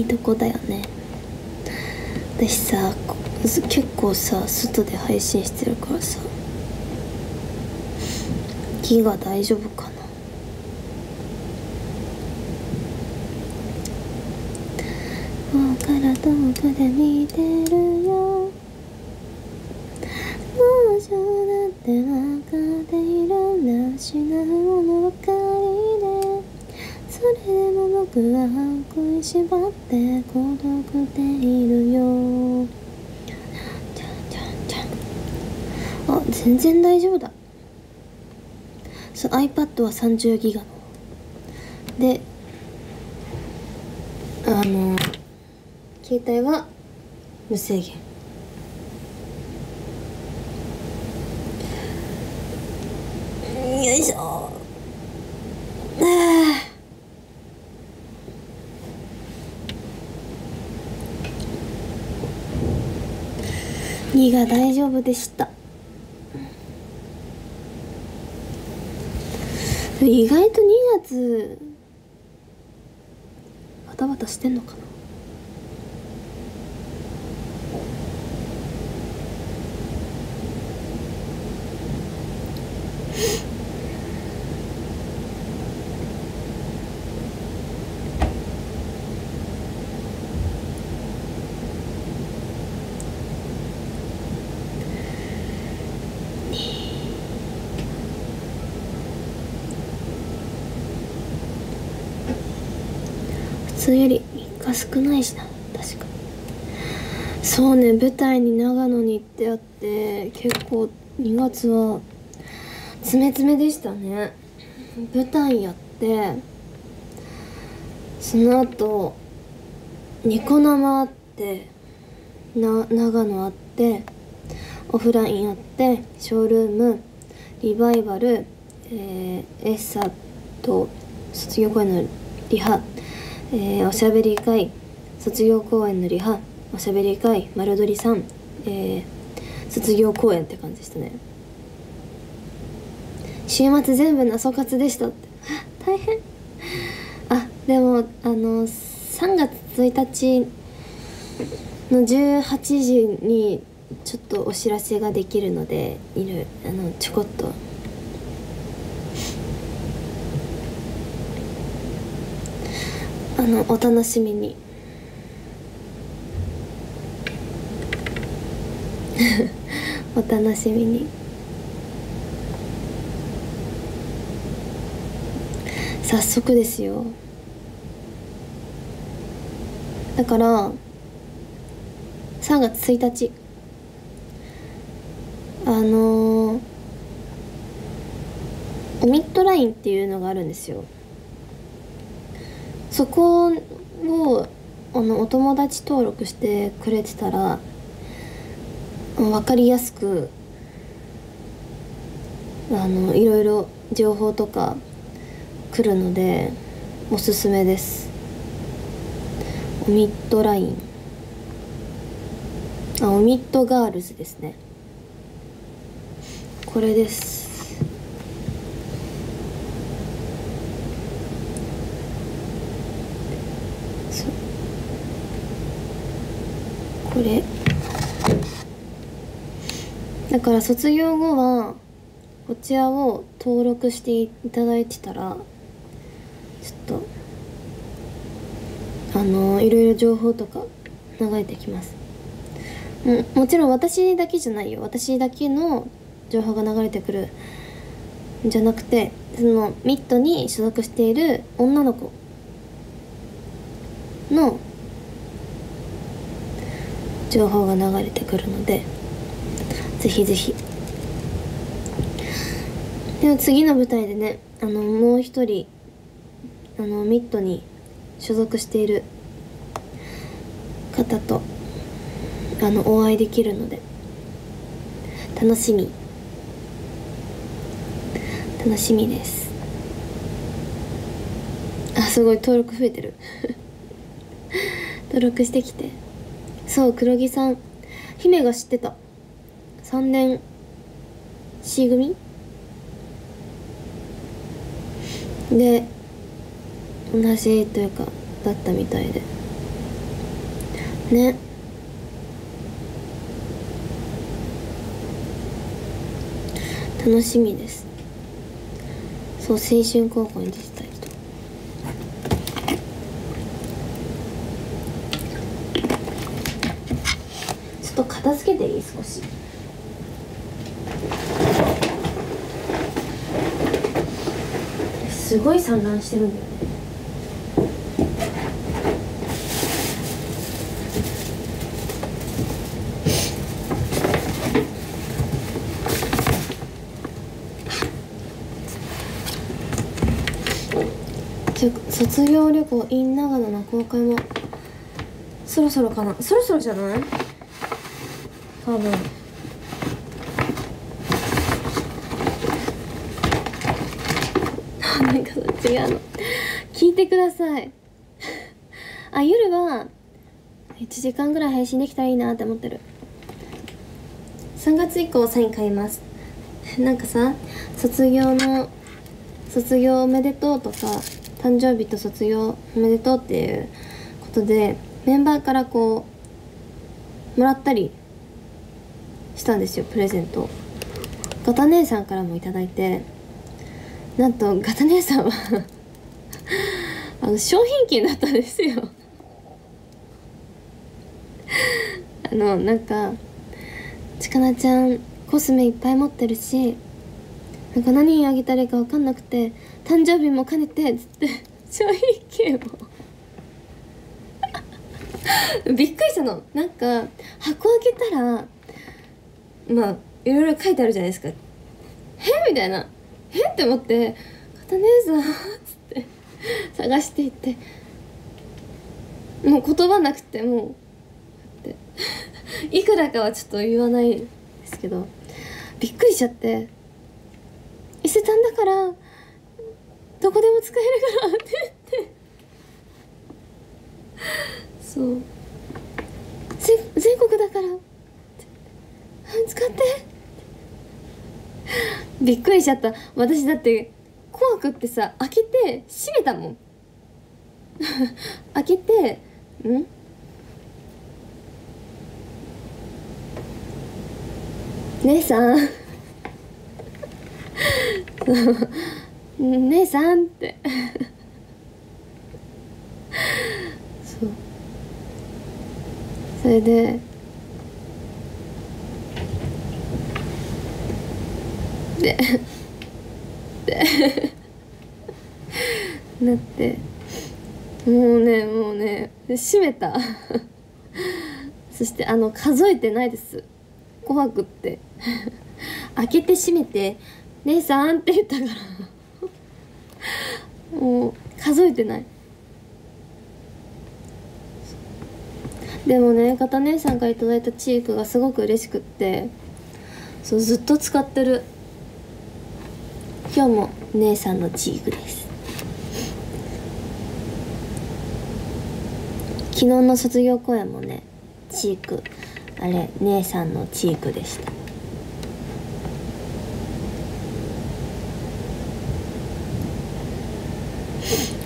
いいとこだよね。私さ結構さ外で配信してるからさギガ大丈夫かな。もうから遠くで見てるよ。もう冗談って分かっている。んだ失うの僕は食いしばって孤独でいるよ。あ全然大丈夫だ。そう iPad は30ギガであの携帯は無制限よいしょあ胃が大丈夫でした。意外と2月バタバタしてんのかな普通より3日少ないしな確か。そうね舞台に長野に行ってあって結構2月は詰め詰めでしたね。舞台やってその後ニコ生あってな長野あってオフラインあってショールームリバイバル、えー、エッサと卒業公演のリハえー、おしゃべり会卒業公演のリハおしゃべり会丸取りさん、えー、卒業公演って感じでしたね。週末全部謎活でしたって。<laughs> 大変。あでもあの3月1日の18時にちょっとお知らせができるのでいるあのちょこっとあのお楽しみに。<laughs> お楽しみに。早速ですよ。だから3月1日。あのーオミットラインっていうのがあるんですよ。そこをあのお友達登録してくれてたら分かりやすくあのいろいろ情報とか来るのでおすすめです。オミットライン。あオミットガールズですね。これです。これ。だから卒業後はこちらを登録していただいてたらちょっとあのいろいろ情報とか流れてきます。ももちろん私だけじゃないよ。私だけの情報が流れてくる。んじゃなくてそのミットに所属している女の子の情報が流れてくるのでぜひぜひ。でも次の舞台でねあのもう一人あのミットに所属している方とあのお会いできるので楽しみ。楽しみです。あすごい登録増えてる。<laughs> 登録してきて。そう黒木さん。姫が知ってた。3年 C 組？で同じというかだったみたいで。ね。楽しみです。そう青春高校に出てた人ちょっと片付けていい？少し。すごい散乱してるんだよね。じゃ卒業旅行 in 長野の公開もそろそろかな。そろそろじゃない？多分。あなんか違うの。聞いてください。あ夜は1時間ぐらい配信できたらいいなって思ってる。3月以降サイン買います。なんかさ卒業の卒業おめでとうとか誕生日と卒業おめでとうっていうことでメンバーからこうもらったりしたんですよプレゼント。ガタ姉さんからもいただいて。なんとガタ姉さんは <laughs> あの商品券だったんですよ。あのなんかちかなちゃんコスメいっぱい持ってるしなんか何あげたらいいか分かんなくて誕生日も兼ねてつって商品券を。<laughs> びっくりしたの。なんか箱開けたらまあいろいろ書いてあるじゃないですか「えみたいな「えっ?」て思って「片姉さん」つって探していって。もう言葉なくてもう。って。いくらかはちょっと言わないですけど。びっくりしちゃって。伊勢丹だからどこでも使えるからって言って。そう。全国だから。使って。びっくりしちゃった。私だって怖くってさ開けて閉めたもん。開けてん？姉さん。そ <laughs> う姉さんって。そう。それででで <laughs> なって。もうねもうね閉めた。そしてあの数えてないです。怖くって。開けて閉めて「姉さん」って言ったから。もう数えてない。でもね片姉さんから頂いたチークがすごく嬉しくって。そうずっと使ってる。今日も姉さんのチークです。昨日の卒業公演もねチークあれ姉さんのチークでした。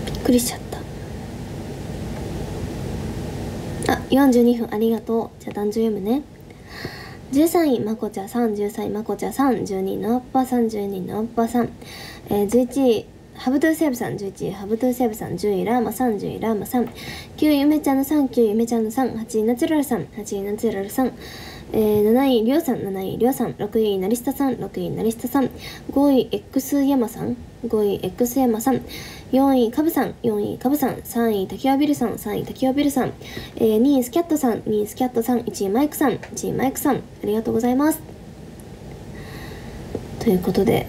びっくりしちゃった。あ42分ありがとう。じゃあ男女読むね。13位まこちゃさん。13位まこちゃさん。12位のおっぱさん。12位のっぱさん、えー、11位ハブトゥーセーブさん。11位ハブトゥーセーブさん。10位ラーマさん。10位ラーマさん。9位ゆめちゃんのさん。9位ゆめちゃんのさん。8位ナチュラルさん。8位ナチュラルさん。えー、7位りょうさん7位りょうさん6位なりしたさん6位なりしたさん5位 X 山さん5位 X 山さん4位かぶさん4位かぶさん3位滝尾ビルさん3位滝尾ビルさん、えー、2位スキャットさん2位スキャットさん1位マイクさん1位マイクさんありがとうございます。ということで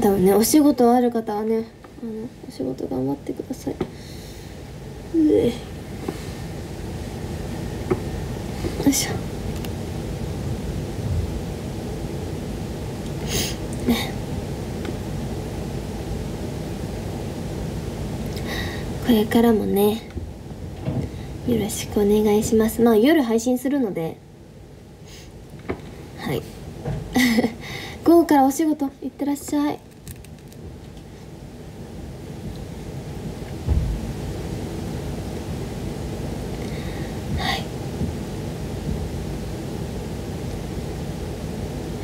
多分ねお仕事ある方はねあのお仕事頑張ってください。よいしょ。これからもねよろしくお願いします。まあ夜配信するので。はい。<laughs> 午後からお仕事行ってらっしゃい。はい。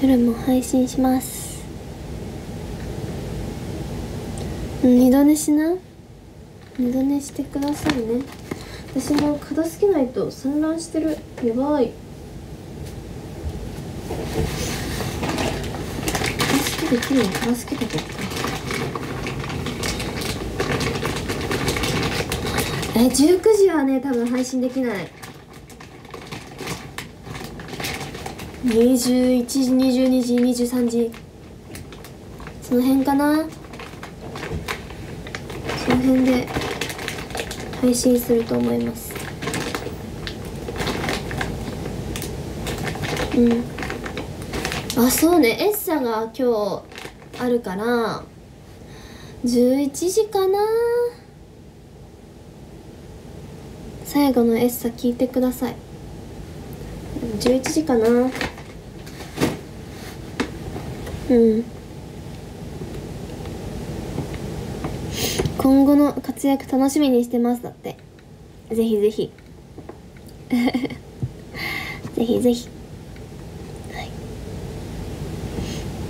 夜も配信しますうん二度寝しな？二度寝してくださいね。私も片付けないと散乱してる。やばい。片付けできるの？片付けたとかえ19時はね多分配信できない。21時22時23時。その辺かな？の辺で配信すると思います。うん。あそうね。エッサが今日あるから11時かな。最後のエッサ聞いてください。11時かな。うん。今後の活躍楽しみにしてます。だって。ぜひぜひ。<laughs> ぜひぜひ。はい。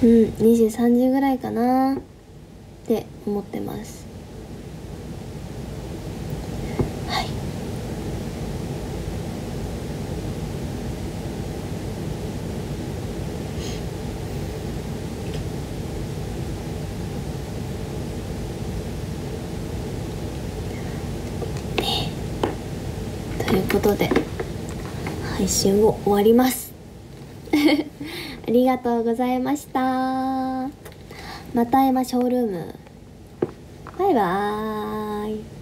うん23時ぐらいかなって思ってます。ことで配信を終わります。<laughs> ありがとうございました。また会いましょうルーム。バイバーイ。